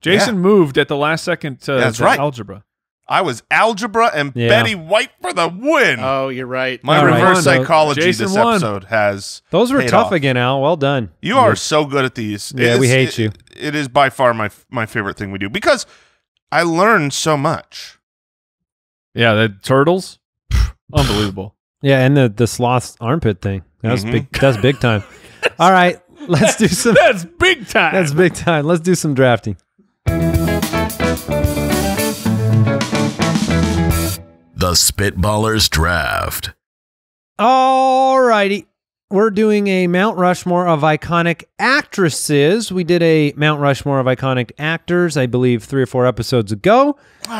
Jason moved at the last second to That's the right. algebra. I was algebra and Yeah. Betty White for the win. Oh, you're right. My All right. reverse Won, though. psychology Jason this won. episode has. Those were paid tough off. again, Al. Well done. You are so good at these. Yeah, It we hate it- you. It is by far my my favorite thing we do because I learned so much. Yeah, the turtles. Unbelievable. Yeah, and the the sloth armpit thing. That was Mhm. big. That's big time. All right, let's do some. That's big time. That's big time. Let's do some drafting. The Spitballers Draft. All righty. We're doing a Mount Rushmore of iconic actresses. We did a Mount Rushmore of iconic actors, I believe, three or four episodes ago.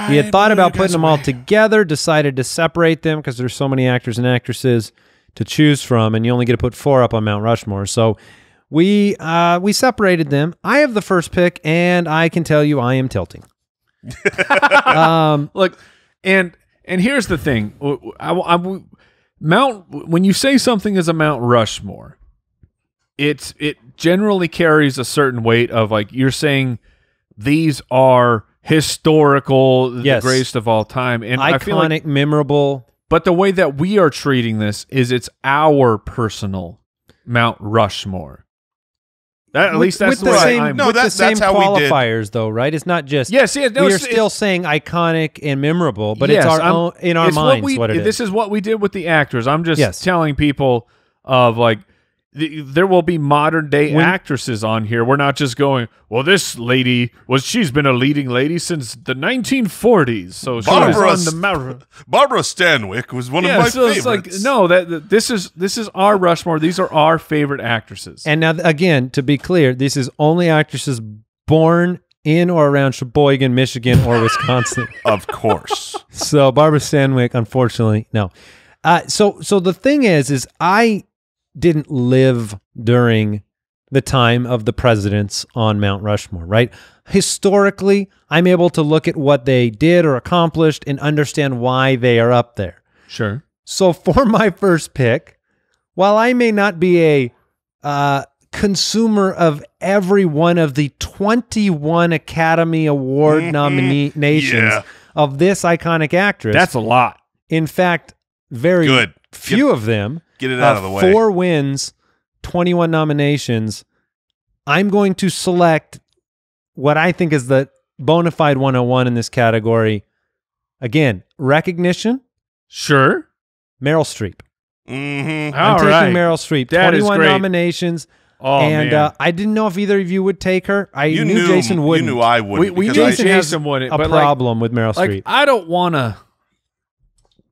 We had thought about putting them all together, decided to separate them because there's so many actors and actresses to choose from, and you only get to put four up on Mount Rushmore. So we uh, we separated them. I have the first pick, and I can tell you I am tilting. um, Look, and and here's the thing. I, I- Mount when you say something is a Mount Rushmore, it's it generally carries a certain weight of like you're saying these are historical, Yes. the greatest of all time, and I feel like iconic, memorable. But the way that we are treating this is it's our personal Mount Rushmore. That, at With- least that's with the, the way same, I'm. No, with that- the same that's how we qualifiers, though, right? It's not just yes, yes, no, we are still saying iconic and memorable, but yes, it's our I'm- own in our it's minds What we, what it is. this is what we did with the actors. I'm just Yes. telling people of like. Th- There will be modern day When- actresses on here. We're not just going, well, this lady was, she's been a leading lady since the 1940s. So she Barbara was on the Mount. Barbara Stanwyck was one Yeah, of my so favorites. it's like, no, that, that this is, this is our Rushmore. These are our favorite actresses. and now, again, to be clear, this is only actresses born in or around Sheboygan, Michigan, or Wisconsin. of course. so Barbara Stanwyck, unfortunately, no. Uh, so, so the thing is, is I didn't live during the time of the presidents on Mount Rushmore, right? Historically, I'm able to look at what they did or accomplished and understand why they are up there. Sure. So for my first pick, while I may not be a uh, consumer of every one of the 21 Academy Award nominations Yeah. of this iconic actress, That's a lot. in fact, very Good. few of them. Get it out uh, of the way. Four wins, 21 nominations. I'm going to select what I think is the bona fide 101 in this category. Again, recognition, Sure. Meryl Streep. Mm-hmm. I'm All taking right. Meryl Streep. That is 21 great. nominations. Oh, and man. uh, I didn't know if either of you would take her. I You knew, knew Jason wouldn't. knew I wouldn't. we we because knew I- Jason Jason, has wouldn't. a but like, problem with Meryl like Streep. I don't want to.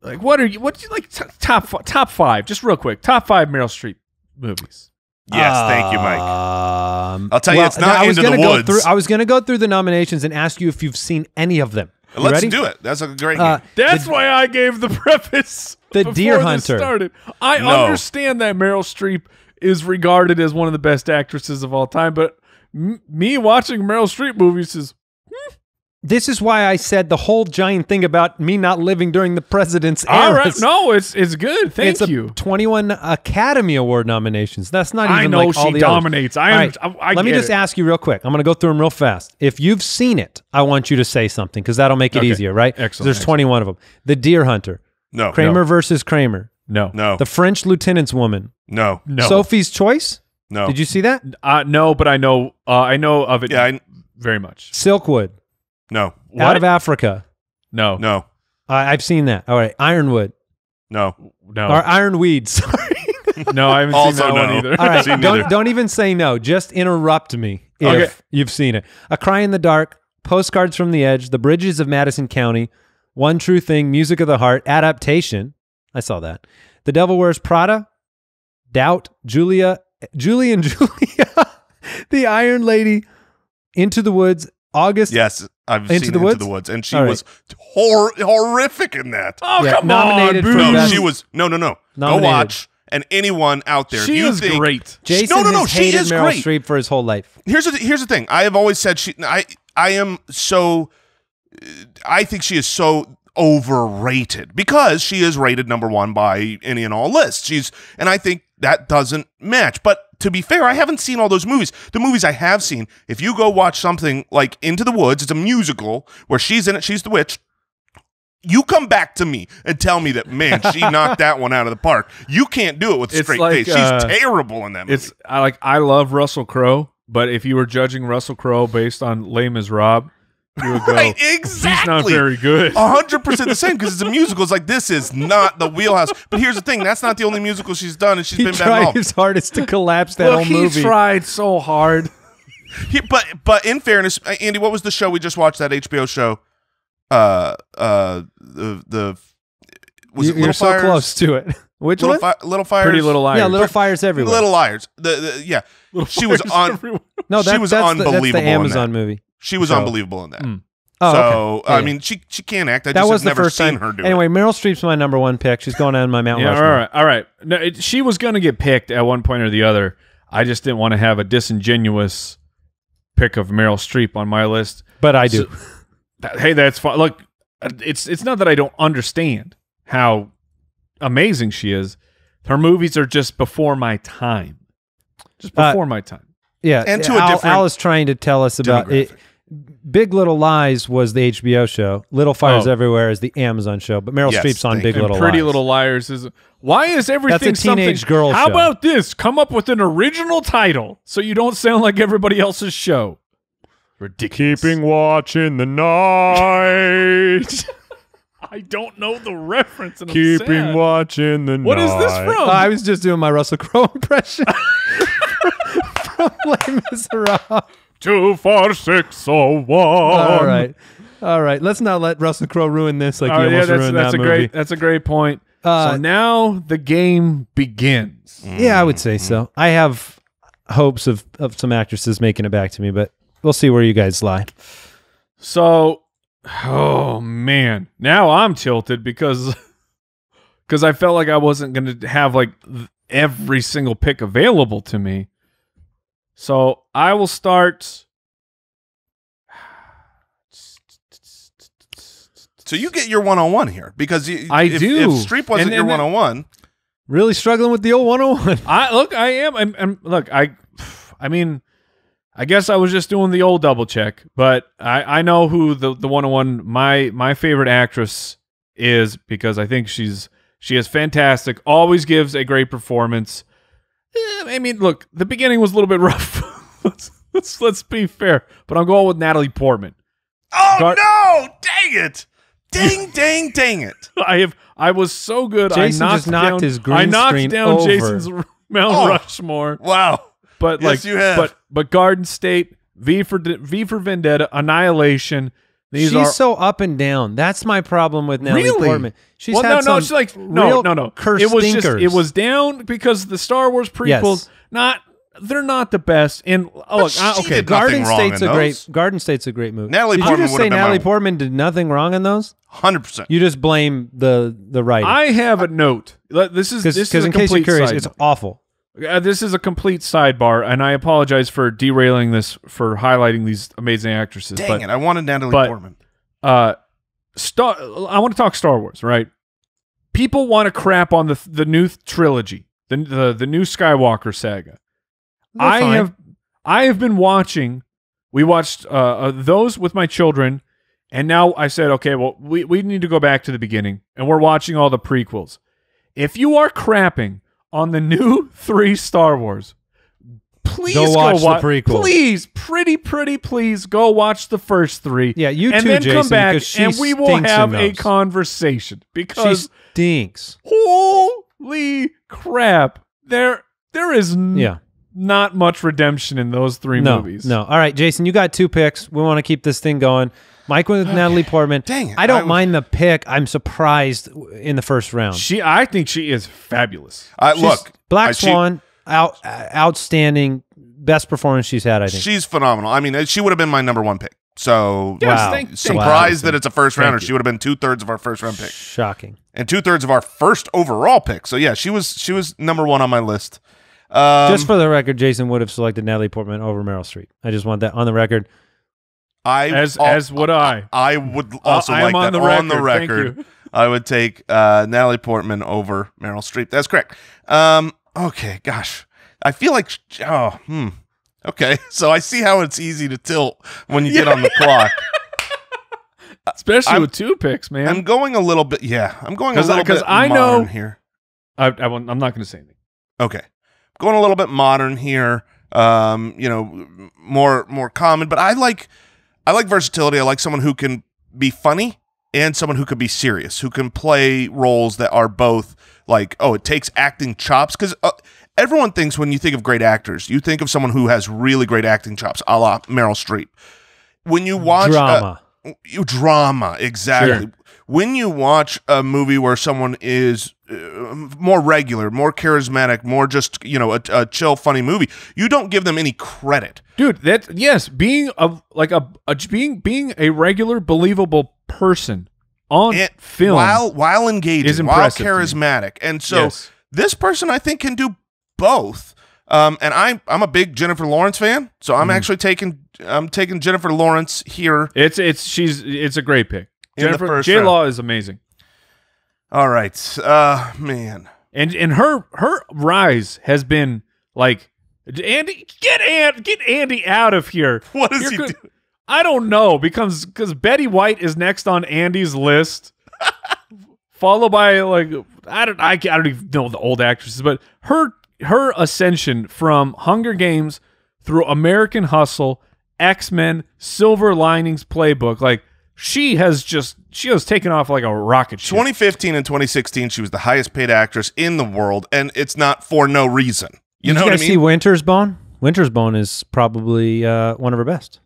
Like, what are you? What do you like? T- top fi- top five, just real quick. Top five Meryl Streep movies. yes, thank you, Mike. Um, I'll tell you, it's not I was Into the gonna go Woods. Through, I was going to go through the nominations and ask you if you've seen any of them. You Let's ready? do it. That's a great Uh, game. That's why I gave the preface. The Deer this Hunter. started. I No. understand that Meryl Streep is regarded as one of the best actresses of all time, but m- me watching Meryl Streep movies is This is why I said the whole giant thing about me not living during the president's era. right. No, it's it's good. Thank it's a you. 21 Academy Award nominations. That's not even I know like all she the others. dominates. I, am, right, I, I Let me just it. ask you real quick. I'm going to go through them real fast. If you've seen it, I want you to say something because that'll make it Okay. easier, right? Excellent, There's 21 of them. The Deer Hunter, No, Kramer versus Kramer, No, no, The French Lieutenant's Woman, no, no. Sophie's Choice. no. Did you see that? Uh, no, but I know. Uh, I know of it. Yeah, I, very much. Silkwood, no, Out of Africa. No, no, I I've seen that. All right, Ironwood no. no, or Ironweed. Sorry. no. I haven't Also seen that one either. All right, Seen don't don't even say no. Just interrupt me if Okay. you've seen it. A Cry in the Dark, Postcards from the Edge, The Bridges of Madison County, One True Thing, Music of the Heart, Adaptation. I saw that. The Devil Wears Prada, Doubt, Julia, Julie and Julia, The Iron Lady, Into the Woods, August. Yes, I've Into seen the Into Woods? the Woods, and she All right. was hor- horrific in that. Oh Yeah, come nominated on, for Bruce. no, best- she was no, no, no. Go watch. And anyone out there, if She you is think, great. Jason no, no, no, has she hated is Meryl great. Streep for his whole life. here's the here's the thing. I have always said she. I I am so. I think she is so overrated because she is rated number one by any and all lists. She's and I think that doesn't match. But to be fair, I haven't seen all those movies. The movies I have seen, if you go watch something like Into the Woods, it's a musical where she's in it. She's the witch. You come back to me and tell me that man, she knocked that one out of the park. You can't do it with a It's straight like, face. She's uh, terrible in that movie. It's I like I love Russell Crowe, but if you were judging Russell Crowe based on Les Miserables, you would go, right, he's not exactly. very good. A hundred percent the same because it's a musical. It's like this is not the wheelhouse. But here's the thing: that's not the only musical she's done, and she's He been bad tried involved. his hardest to collapse that Look, whole he movie. tried so hard. He- but but in fairness, uh, Andy, what was the show we just watched? That HBO show. Uh, uh, the the was You- it You're Little so Fires? close to it. Which Little, one? fi- little fires. Pretty Little Liars. Yeah, little fires everywhere. Little liars. The, the yeah, she was on. everywhere. no, she was that's the, that's the in Amazon movie. She was So- unbelievable in that. Mm. Oh, so okay. Yeah, I yeah. mean, she she can't act. I that just was have the never first seen time. her do anyway, it. Meryl Streep's my number one pick. She's going on my Mount Yeah, all Rushmore. right, all right. No, it, she was going to get picked at one point or the other. I just didn't want to have a disingenuous pick of Meryl Streep on my list. But I do. That- hey, that's fine. Look, it's it's not that I don't understand how amazing she is. Her movies are just before my time. Just Uh, before my time. yeah, And to a different Al is trying to tell us about it. Big Little Lies was the HBO show. Little Fires Oh. Everywhere is the Amazon show. But Meryl Yes, Streep's on Big you. Little Pretty Lies. Little Liars is why is everything That's a teenage something, girl How show. about this? Come up with an original title so you don't sound like everybody else's show. Ridiculous. watch in the night. I don't know the reference. And I'm sad. watch in the Night. What is this from? I was just doing my Russell Crowe impression from Les Miserables. Two four six oh one. All right. All right. Let's not let Russell Crowe ruin this like Oh, he yeah, that's, ruined that's that a movie. great that's a great point. Uh, so now the game begins. Yeah, I would say so. I have hopes of, of some actresses making it back to me, but we'll see where you guys lie. So, oh man, now I'm tilted because because I felt like I wasn't going to have like every single pick available to me. So I will start. So you get your one on one here because you, I if, do. If Streep wasn't And- your one on one, Really struggling with the old 101. I look, I am, I'm, I'm- look, I, I mean, I guess I was just doing the old double check, but I, I know who the the one on one my my favorite actress is because I think she's she is fantastic. Always gives a great performance. Eh, I mean, look, the beginning was a little bit rough. let's, let's let's be fair, but I'm going with Natalie Portman. oh Gar- no, dang it, dang, dang, dang it. I have I was so good. Jason I knocked just knocked down, his green I knocked screen down over. Jason's Mount Oh. Rushmore. Wow. But Yes, like you have. but but Garden State, V for V for Vendetta, Annihilation. These She's are so up and down. That's my problem with Natalie Really? Portman. She's well, had no, no. some She's like no, real no, no. curse it was just it was down because the Star Wars prequels Yes. not they're not the best. And oh, look, I, okay, did Garden wrong State's in a great. Garden State's a great movie. Natalie did Portman you just say Natalie Portman did nothing wrong in those? Hundred percent. You just blame the the writer I have a note. This is this is because a in case you're complete curious, side it's awful. Uh, this is a complete sidebar, and I apologize for derailing this for highlighting these amazing actresses. Dang but it, I wanted Natalie but- Portman. uh star I want to talk Star Wars, right? People want to crap on the the new trilogy, the the the new Skywalker saga. They're I fine. have I have been watching we watched uh, uh those with my children and now I said, okay, well we we need to go back to the beginning and we're watching all the prequels. If you are crapping on the new 3 Star Wars, please Go watch the wa- prequels. Please, pretty pretty please go watch the first 3 Yeah, you and too, then Jason, come back she and we will have a conversation She because stinks. holy crap there there is n- Yeah. not much redemption in those three No, movies no. All right, Jason, you got two picks. We want to keep this thing going. Mike went with Natalie Portman. Dang it, I don't I- mind the pick. I'm surprised in the first round. she i think she is fabulous I She's- look, Black I- she- Swan, out, uh, outstanding, best performance she's had. I think. she's phenomenal. I mean, uh, she would have been my number one pick. So Yes, Wow. thank- thank surprised you. that it's a first rounder. She would have been two thirds of our first round pick. Shocking. and two thirds of our first overall pick. So yeah, she was she was number one on my list. Um, Just for the record, Jason would have selected Natalie Portman over Meryl Streep. I just want that on the record. I As al- as would I. I would also I am like on that the on the record. I would take uh, Natalie Portman over Meryl Streep. That's correct. Um, okay, gosh, I feel like oh, hmm. Okay, so I see how it's easy to tilt when you get on the clock. Especially I'm- with two picks, man. I'm going a little bit. Yeah, I'm going a I- little 'cause bit. I know- modern here. I, I won't, I'm not going to say anything. Okay, going a little bit modern here. Um, you know, more more common, but I like I like versatility. I like someone who can be funny and someone who could be serious, who can play roles that are both like, oh, it takes acting chops because. Uh, Everyone thinks when you think of great actors, you think of someone who has really great acting chops, a la Meryl Streep. When you watch uh, Drama. you drama exactly when you watch a movie where someone is uh, more regular more charismatic more just you know a, a chill funny movie you don't give them any credit Dude, that yes, being a like a, a being being a regular believable person on and film while while engaging is while impressive to me. charismatic and so Yes. this person i think can do both um, and I'm I'm a big Jennifer Lawrence fan, so Mm. I'm actually taking I'm taking Jennifer Lawrence here. It's it's she's it's a great pick. Jennifer J Law is amazing. All right, uh, man, And and her her rise has been like Andy get Andy get Andy out of here. what does You're he go- do? I don't know because because Betty White is next on Andy's list, followed by like I don't I, I don't even know the old actresses, but her her ascension from Hunger Games through American Hustle, X Men, Silver Linings Playbook, like she has just she has taken off like a rocket ship. 2015 and 2016, she was the highest paid actress in the world, and it's not for no reason. You Did know you what I guys see? Winter's Bone? Winter's Bone is probably uh, one of her best.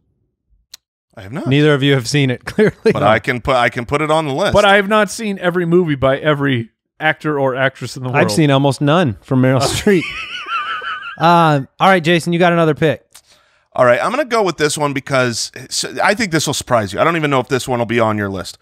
I have not, Neither of you have seen it clearly. but I can put I can put it on the list. But I have not seen every movie by every actor or actress in the world. I've seen almost none from Meryl Streep. Um, all right, Jason, you got another pick. All right, I'm going to go with this one because I think this will surprise you. I don't even know if this one will be on your list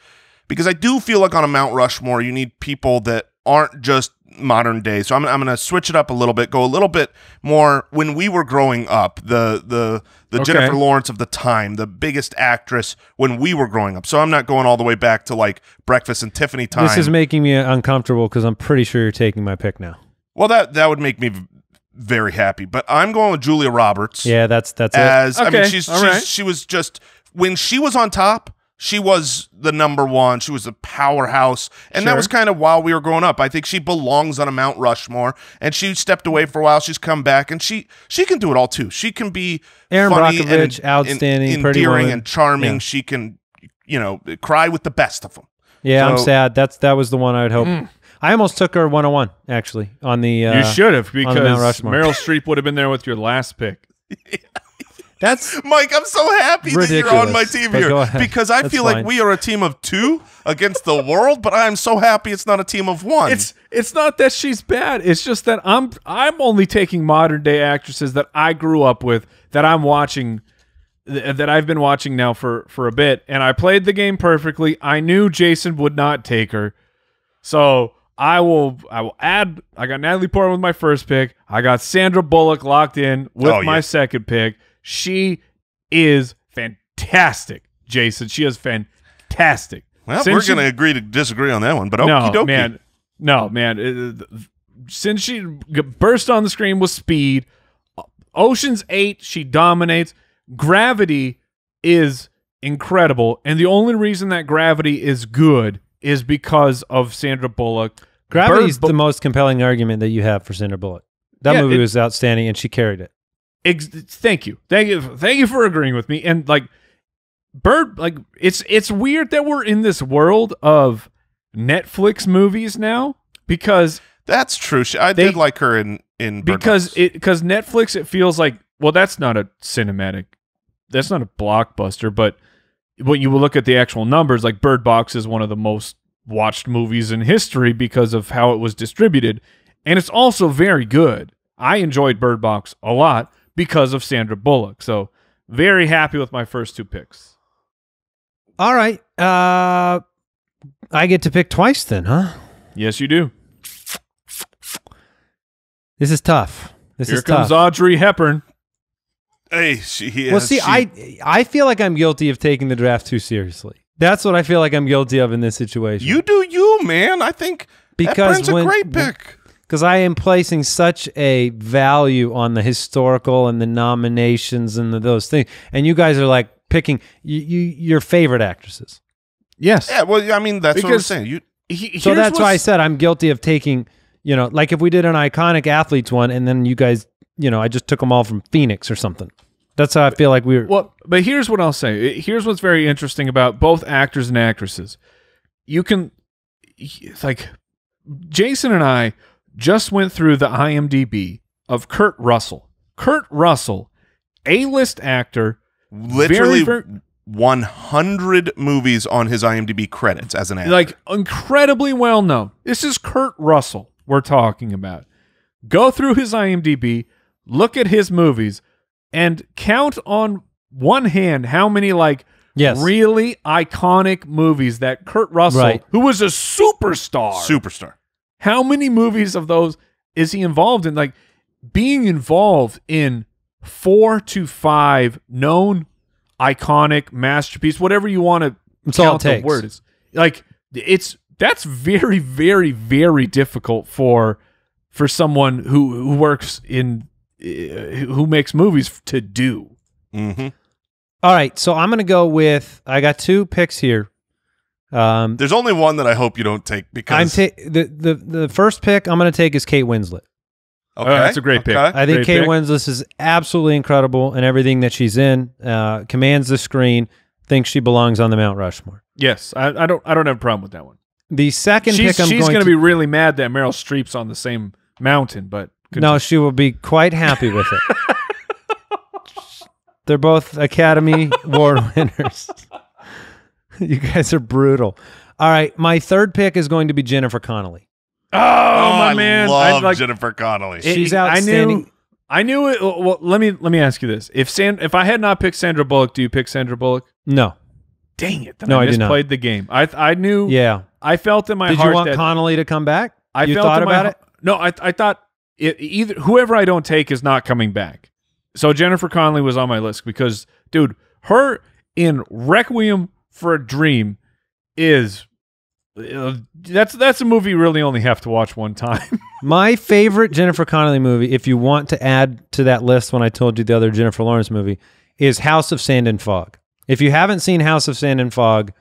because I do feel like on a Mount Rushmore, you need people that aren't just modern day. So I'm, I'm going to switch it up a little bit, go a little bit more when we were growing up. The the the Okay. Jennifer Lawrence of the time, the biggest actress when we were growing up. So I'm not going all the way back to like Breakfast and Tiffany time. This is making me uncomfortable because I'm pretty sure you're taking my pick now. well, that that would make me very happy. But I'm going with Julia Roberts. Yeah, that's that's it. as I mean, she's, she's right. she was just when she was on top. She was the number one. She was a powerhouse, and that was kind of while we were growing up. I think she belongs on a Mount Rushmore, and she stepped away for a while. She's come back, and she she can do it all too. She can be Erin funny Brockovich, and, outstanding, and Pretty endearing, Woman. and charming. Yeah. She can, you know, cry with the best of them. yeah, I'm sad. That's that was the one I would hope. Mm. I almost took her 101 actually on the. Uh, you should have on the Mount because. Meryl Streep would have been there with your last pick. That's Mike, I'm so happy that you're on my team here because I That's feel fine. like we are a team of two against the world, but I am so happy it's not a team of one. It's it's not that she's bad. It's just that I'm I'm only taking modern day actresses that I grew up with that I'm watching that I've been watching now for for a bit and I played the game perfectly. I knew Jason would not take her. So I will I will add I got Natalie Portman with my first pick. I got Sandra Bullock locked in with Oh, my yeah. second pick. She is fantastic, Jason. She is fantastic. well, Since we're going to agree to disagree on that one, but no, man, no, man. Uh, Since she burst on the screen with speed, Ocean's Eight, she dominates. Gravity is incredible, and the only reason that Gravity is good is because of Sandra Bullock. Gravity's Bird the most compelling argument that you have for Sandra Bullock. That Yeah, movie it- was outstanding, and she carried it. Ex- thank you, thank you, thank you for agreeing with me. And like, Bird, like it's it's weird that we're in this world of Netflix movies now because That's true. She, I They- did like her in in Bird because Box. it because Netflix it feels like well that's not a cinematic that's not a blockbuster but when you look at the actual numbers like Bird Box is one of the most watched movies in history because of how it was distributed and it's also very good. I enjoyed Bird Box a lot because of Sandra Bullock. So very happy with my first two picks. All right, uh, I get to pick twice then, huh? Yes, you do. This is tough. This Here is comes tough. Audrey Hepburn. Hey, she. Yeah, well, see, she- I I feel like I'm guilty of taking the draft too seriously. That's what I feel like I'm guilty of in this situation. You do you, man. I think Because Hepburn's when- a great pick. because I am placing such a value on the historical and the nominations and the, those things, and you guys are like picking you, you your favorite actresses. Yes. Yeah, well, I mean, that's what I'm saying. You He- So that's why I said I'm guilty of taking, you know, like if we did an iconic athletes one, and then you guys, you know, I just took them all from Phoenix or something. That's how I feel like we were. Well, but here's what I'll say. Here's what's very interesting about both actors and actresses. You can, like, Jason and I just went through the IMDb of Kurt Russell. Kurt Russell, A-list actor, literally very- 100 movies on his IMDb credits as an actor. like incredibly well known. This is Kurt Russell we're talking about. Go through his IMDb, look at his movies, and count on one hand how many like Yes. really iconic movies that Kurt Russell, Right. who was a superstar, superstar. how many movies of those is he involved in? Like being involved in four to five known iconic masterpiece, whatever you want to It's all it count the takes. word is. Like it's that's very, very, very difficult for for someone who who works in who makes movies to do. hmm All right, so I'm gonna go with. I got two picks here. Um, There's only one that I hope you don't take because I'm because ta- the the the first pick I'm gonna take is Kate Winslet. okay, Oh, that's a great pick. I think Great Kate pick. Winslet is absolutely incredible in everything that she's in. Uh, commands the screen. Thinks she belongs on the Mount Rushmore. Yes, I, I don't I don't have a problem with that one. The second She's, pick I'm she's going gonna to be really mad that Meryl Streep's on the same mountain, but no, she will be quite happy with it. They're both Academy Award winners. you guys are brutal. All right, my third pick is going to be Jennifer Connelly. Oh, Oh, my I man, love like, Jennifer Connelly. it- She's I knew, I knew it. Well, let me let me ask you this: if Sand, if I had not picked Sandra Bullock, do you pick Sandra Bullock? No, Dang it! Then No, I I did not. misplayed the game. I I knew. yeah. I felt in my Did heart you want that Connelly to come back? I you felt thought in my about heart- No, I I thought it, either whoever I don't take is not coming back. So Jennifer Connelly was on my list because, dude, her in Requiem for a Dream is uh, that's that's a movie you really only have to watch one time. My favorite Jennifer Connelly movie, if you want to add to that list when I told you the other Jennifer Lawrence movie, is House of Sand and Fog. If you haven't seen House of Sand and Fog,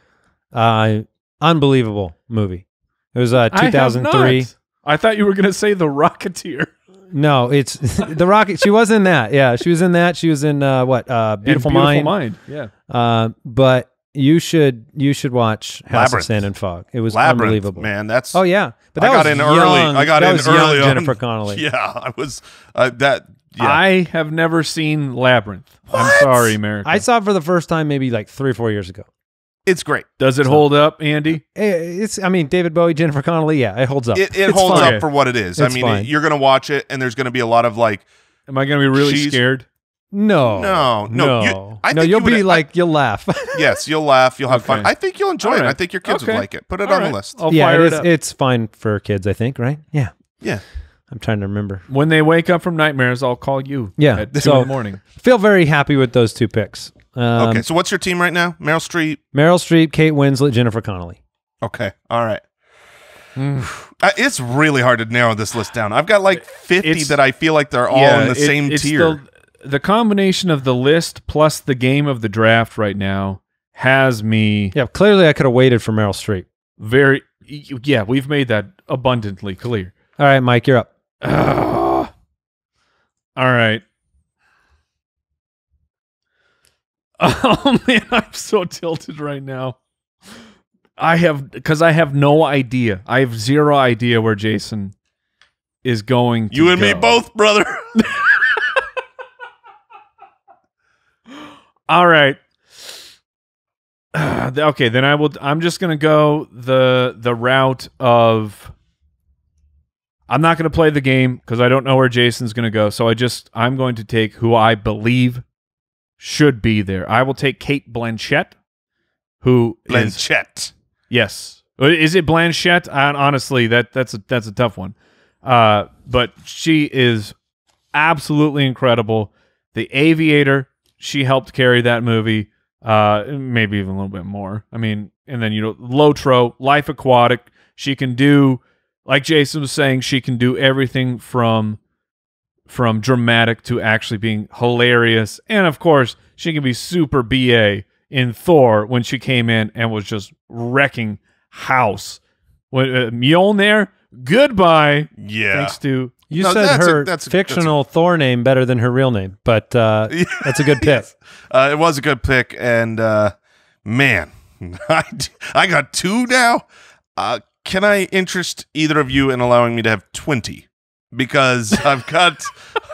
uh, unbelievable movie. It was uh, I have 2003. Not. I thought you were going to say The Rocketeer. No, it's the Rocket. She was in that. Yeah, she was in that. She was in uh, what? Uh, And Beautiful, Beautiful Mind. Mind. Yeah. Uh, but you should you should watch House Labyrinth. of Sand and Fog. It was Labyrinth, unbelievable. man. That's Oh yeah, but I that got was in young, early. I got that in was young early on Jennifer Connelly. Yeah, I was uh, that. Yeah. I have never seen Labyrinth. I'm sorry, America. I saw it for the first time maybe like three or four years ago. It's great. Does it hold up, Andy? Eh, It's, I mean, David Bowie, Jennifer Connelly. Yeah, it holds up. It, it holds fine. up for what it is. It's I mean, fine. you're gonna watch it, and there's gonna be a lot of like, Am I going to be really She's- scared? No, No, no, no. you- I no, think you'll you would- be I- like, you'll laugh. yes, you'll laugh, you'll have fun. I think you'll enjoy All it. I think your kids Okay. would like it. Put it All on right. the list. I'll yeah, fire it it is. up. It's fine for kids, I think. Right? Yeah, Yeah. I'm trying to remember. when they wake up from nightmares, I'll call you. Yeah, at two so- in the morning. Feel very happy with those two picks. Um, okay, so what's your team right now? Meryl Streep. Meryl Streep, Kate Winslet, Jennifer Connelly. Okay, all right. Uh, it's really hard to narrow this list down. I've got like 50 It's- that I feel like they're all Yeah, in the it- same it's tier. The, the combination of the list plus the game of the draft right now has me Yeah, clearly I could have waited for Meryl Streep. very. Yeah, we've made that abundantly clear. All right, Mike, you're up. Ugh. All right. Oh man, I'm so tilted right now. I have because I have no idea. I have zero idea where Jason is going. To you and me both, brother. All right. okay, then I will. I'm just gonna go the the route of. I'm not gonna play the game because I don't know where Jason's gonna go. So I just I'm going to take who I believe should be there. I will take Cate Blanchett, who Blanchett. yes, Uh, Is it Blanchett? I, honestly, that that's a that's a tough one. Uh, but she is absolutely incredible. The Aviator, she helped carry that movie. Uh, maybe even a little bit more. I mean, and then you know, Lotro, Life Aquatic. She can do, like Jason was saying, she can do everything from from dramatic to actually being hilarious, and of course, she can be super ba in Thor when she came in and was just wrecking house. When uh, Mjolnir, goodbye. Yeah. Thanks to You No, said that's a- her that's a- fictional Thor name better than her real name, but uh, that's a good pick. Yes. Uh, it was a good pick, and uh, man, I, I got two now. Uh, can I interest either of you in allowing me to have twenty? Because I've got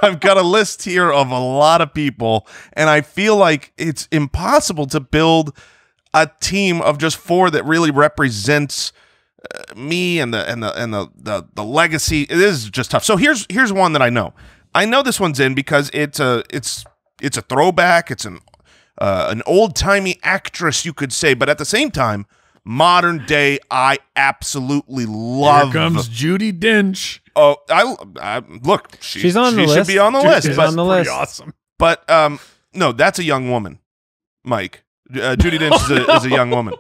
I've got a list here of a lot of people, and I feel like it's impossible to build a team of just four that really represents uh, me and the and the and the, the the legacy. It is just tough. So here's here's one that I know. I know this one's in because it's a it's it's a throwback. It's an uh, an old timey actress, you could say, but at the same time, modern day. I absolutely love. here comes Judi Dench. Oh, I, I look. She, She's on she the should list. be on the Dude, list. she's but, on the list. awesome. but um, no, that's a young woman, Mike. Uh, Judi Dench is, a, is a young woman.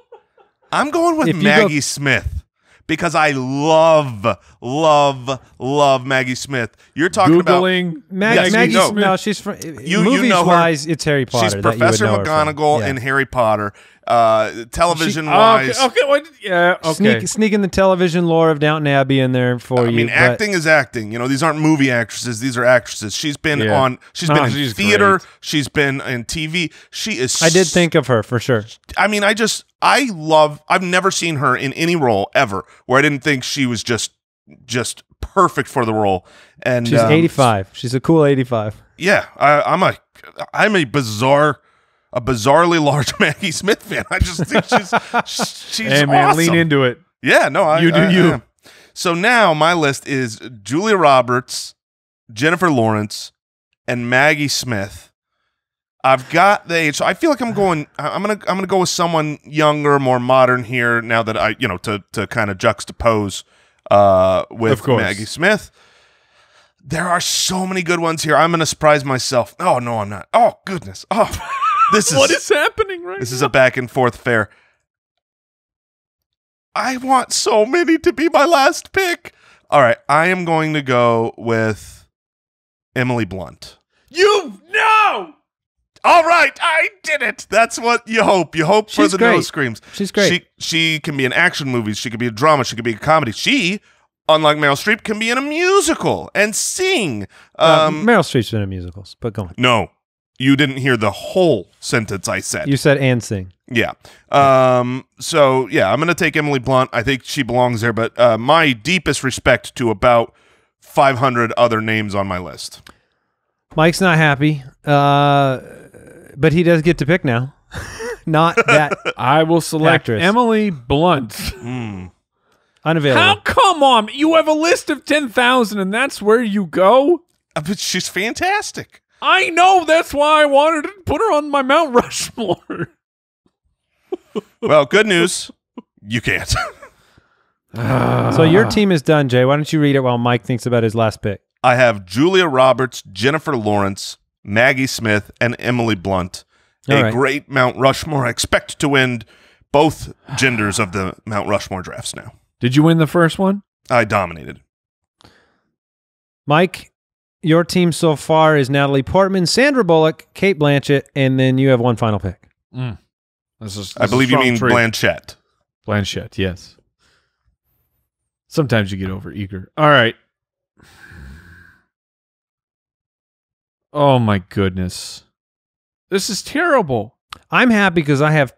I'm going with Maggie go- Smith because I love, love, love Maggie Smith. You're talking about Mag- Yes, you Maggie, Smith. no, she's from you movies know her. wise. It's Harry Potter. she's that you would Professor know her from. McGonagall Yeah. in Harry Potter. Uh, television Oh, wise, okay, okay, what, yeah, okay. Sneak, sneaking the television lore of Downton Abbey in there for I you. I mean, but- acting is acting. You know, these aren't movie actresses; these are actresses. She's been Yeah. on. She's Oh, been in she's theater. great. She's been in TV. She is. I did think of her for sure. I mean, I just I love. I've never seen her in any role ever where I didn't think she was just just perfect for the role. And She's um, 85. She's a cool 85. Yeah, I, I'm a I'm a bizarre. A bizarrely large Maggie Smith fan. I just think she's she's hey man, awesome. lean into it. Yeah, no, I You do I- I you. am. So now my list is Julia Roberts, Jennifer Lawrence, and Maggie Smith. I've got the age, so I feel like I'm going. I- I'm gonna I'm gonna go with someone younger, more modern here. Now that I you know to to kind of juxtapose uh, with. Maggie Smith. There are so many good ones here. I'm gonna surprise myself. Oh no, I'm not. Oh goodness. Oh, this is What is happening right this is a back and forth fair. I want so many to be my last pick. All right, I am going to go with Emily Blunt. you no. All right, I did it. That's what you hope. You hope for the great. nose screams. She's great. She she can be in action movies. She could be a drama. She could be a comedy. She, unlike Meryl Streep, can be in a musical and sing. Uh, Um, Meryl Streep's been in musicals, but go on. no, you didn't hear the whole sentence I said. You said and sing. Yeah. Um, so yeah, I'm gonna take Emily Blunt. I think she belongs there, but uh, my deepest respect to about 500 other names on my list. Mike's not happy, uh, but he does get to pick now. not that I will select Actress. Emily Blunt. Hmm. unavailable. How come on? You have a list of ten thousand, and that's where you go. Uh, But she's fantastic. I know. That's why I wanted to put her on my Mount Rushmore. Well, good news, you can't. So your team is done, Jay. Why don't you read it while Mike thinks about his last pick? I have Julia Roberts, Jennifer Lawrence, Maggie Smith, and Emily Blunt. All a right. great Mount Rushmore. I expect to win both genders of the Mount Rushmore drafts now. Did you win the first one? I dominated. Mike, your team so far is Natalie Portman, Sandra Bullock, Cate Blanchett, and then you have one final pick. This is, I this is believe you mean trade. Blanchett. Blanchett, yes. Sometimes you get over eager. All right. Oh my goodness. This is terrible. I'm happy because I have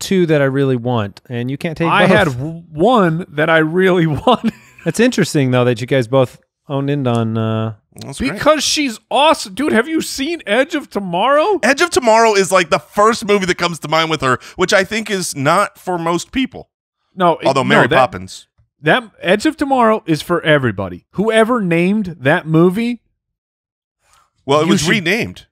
two that I really want, and you can't take. I both. had one that I really wanted That's interesting though that you guys both owned in on. Uh, That's great. because she's awesome. Dude, have you seen Edge of Tomorrow? Edge of Tomorrow is like the first movie that comes to mind with her, which I think is not for most people. No, Although no, Mary that, Poppins. That Edge of Tomorrow is for everybody. Whoever named that movie, Well, it was should- renamed.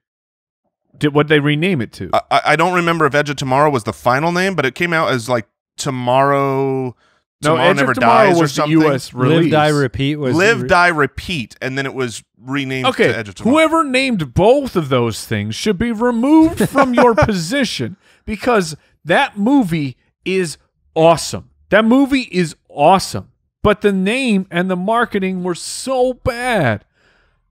did what they rename it to? I, I I don't remember if Edge of Tomorrow was the final name, but it came out as like Tomorrow No, Tomorrow Edge Never of Tomorrow Dies or was the something. U.S. release. Live, die, repeat was Live, re- Die, Repeat, and then it was renamed Okay, to Edge of Tomorrow. whoever named both of those things should be removed from your position because that movie is awesome. That movie is awesome, but the name and the marketing were so bad.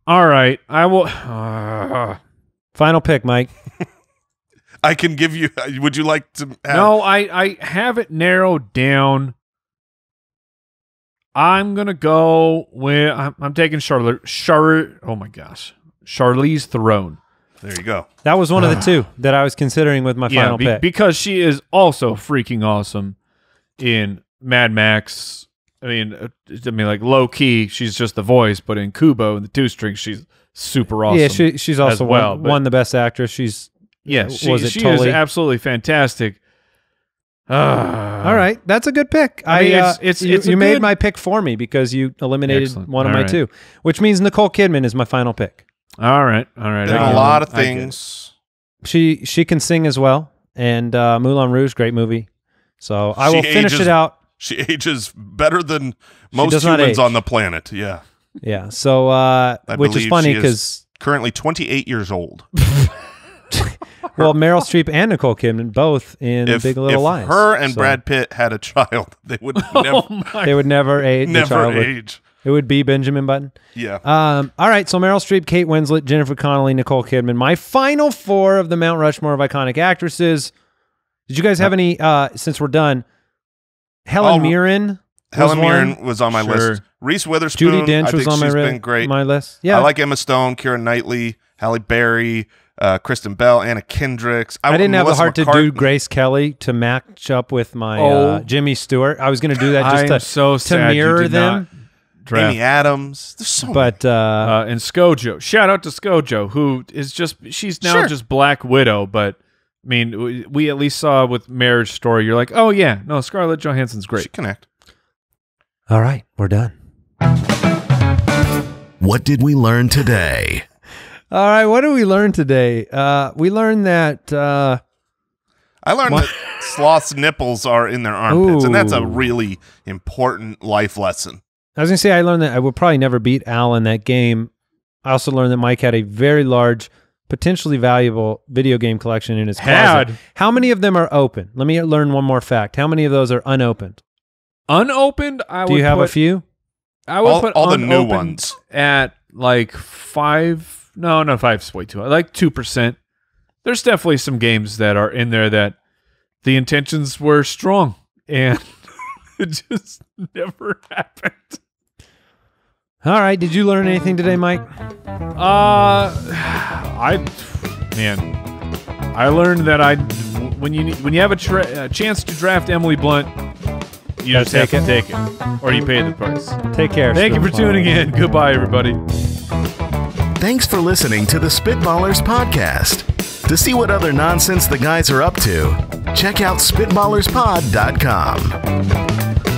All right, I will. uh, Final pick, Mike. I can give you. Would you like to? Have, no, I I have it narrowed down. I'm gonna go with. I'm, I'm taking Charlotte. Char. Oh my gosh, Charlize Theron. There you go. That was one of the two that I was considering with my final be- pick. because she is also freaking awesome in Mad Max. I mean, uh, I mean, like low key, she's just the voice, but in Kubo and the two strings, she's super awesome. yeah, she, she's also well, won, but- won the best actress. She's yeah, she, was it she Tully? is absolutely fantastic. Uh, all right. That's a good pick. I I, uh, it's- it's- you, it's you made good- my pick for me because you eliminated Excellent. one of All my right. two, which means Nicole Kidman is my final pick. All right, all right. Did I a get it. lot of I get it. things. She she can sing as well, and uh, Moulin Rouge, great movie. So I She will finish ages- it out. She ages better than most humans age. on the planet. Yeah. Yeah. So uh, which is funny because Currently 28 years old. well, Meryl Streep and Nicole Kidman both in If, Big Little if Lies. her and So Brad Pitt had a child, they would never, Oh they would never age. the never child would- age. It would be Benjamin Button. Yeah. Um, all right, so Meryl Streep, Kate Winslet, Jennifer Connelly, Nicole Kidman. My final four of the Mount Rushmore of iconic actresses. Did you guys have any? Uh, since we're done, Helen Oh, Mirren. Helen was. Mirren was on my Sure. list. Reese Witherspoon. Judi Dench I was think on my been great. my list. Yeah, I like Emma Stone, Keira Knightley, Halle Berry, uh, Kristen Bell, Anna Kendricks. I didn't have the Melissa heart to do Grace Kelly to match up with my Oh. uh, Jimmy Stewart. I was going to do that I am just to, so to sad you mirror did them, not draft. Amy Adams. There's so many. but uh, uh, and ScoJo. Shout out to ScoJo, who is just she's now Sure. just Black Widow, but I mean, we, we at least saw with Marriage Story. You're like, oh yeah, no, Scarlett Johansson's great. She great. connect. all right, we're done. What did we learn today? All right, what did we learn today? Uh, we learned that uh, I learned What? that sloths' nipples are in their armpits, and that's a really important life lesson. I was gonna say I learned that I would probably never beat Al in that game. I also learned that Mike had a very large, potentially valuable video game collection in his Had. closet. How many of them are open? Let me learn one more fact. How many of those are unopened? Unopened, I Do would you have put, a few? I would All- put all the new ones. at like five. No, no, five's way too high. Like two percent. There's definitely some games that are in there that the intentions were strong and it just never happened. All right. Did you learn anything today, Mike? Uh, I, man, I learned that I, when you when you have a, tra- a chance to draft Emily Blunt, you Gotta just have take to take it, or you pay the price. Take care. Thank you for tuning in. Goodbye, everybody. Thanks for listening to the Spitballers Podcast. To see what other nonsense the guys are up to, check out SpitballersPod.com.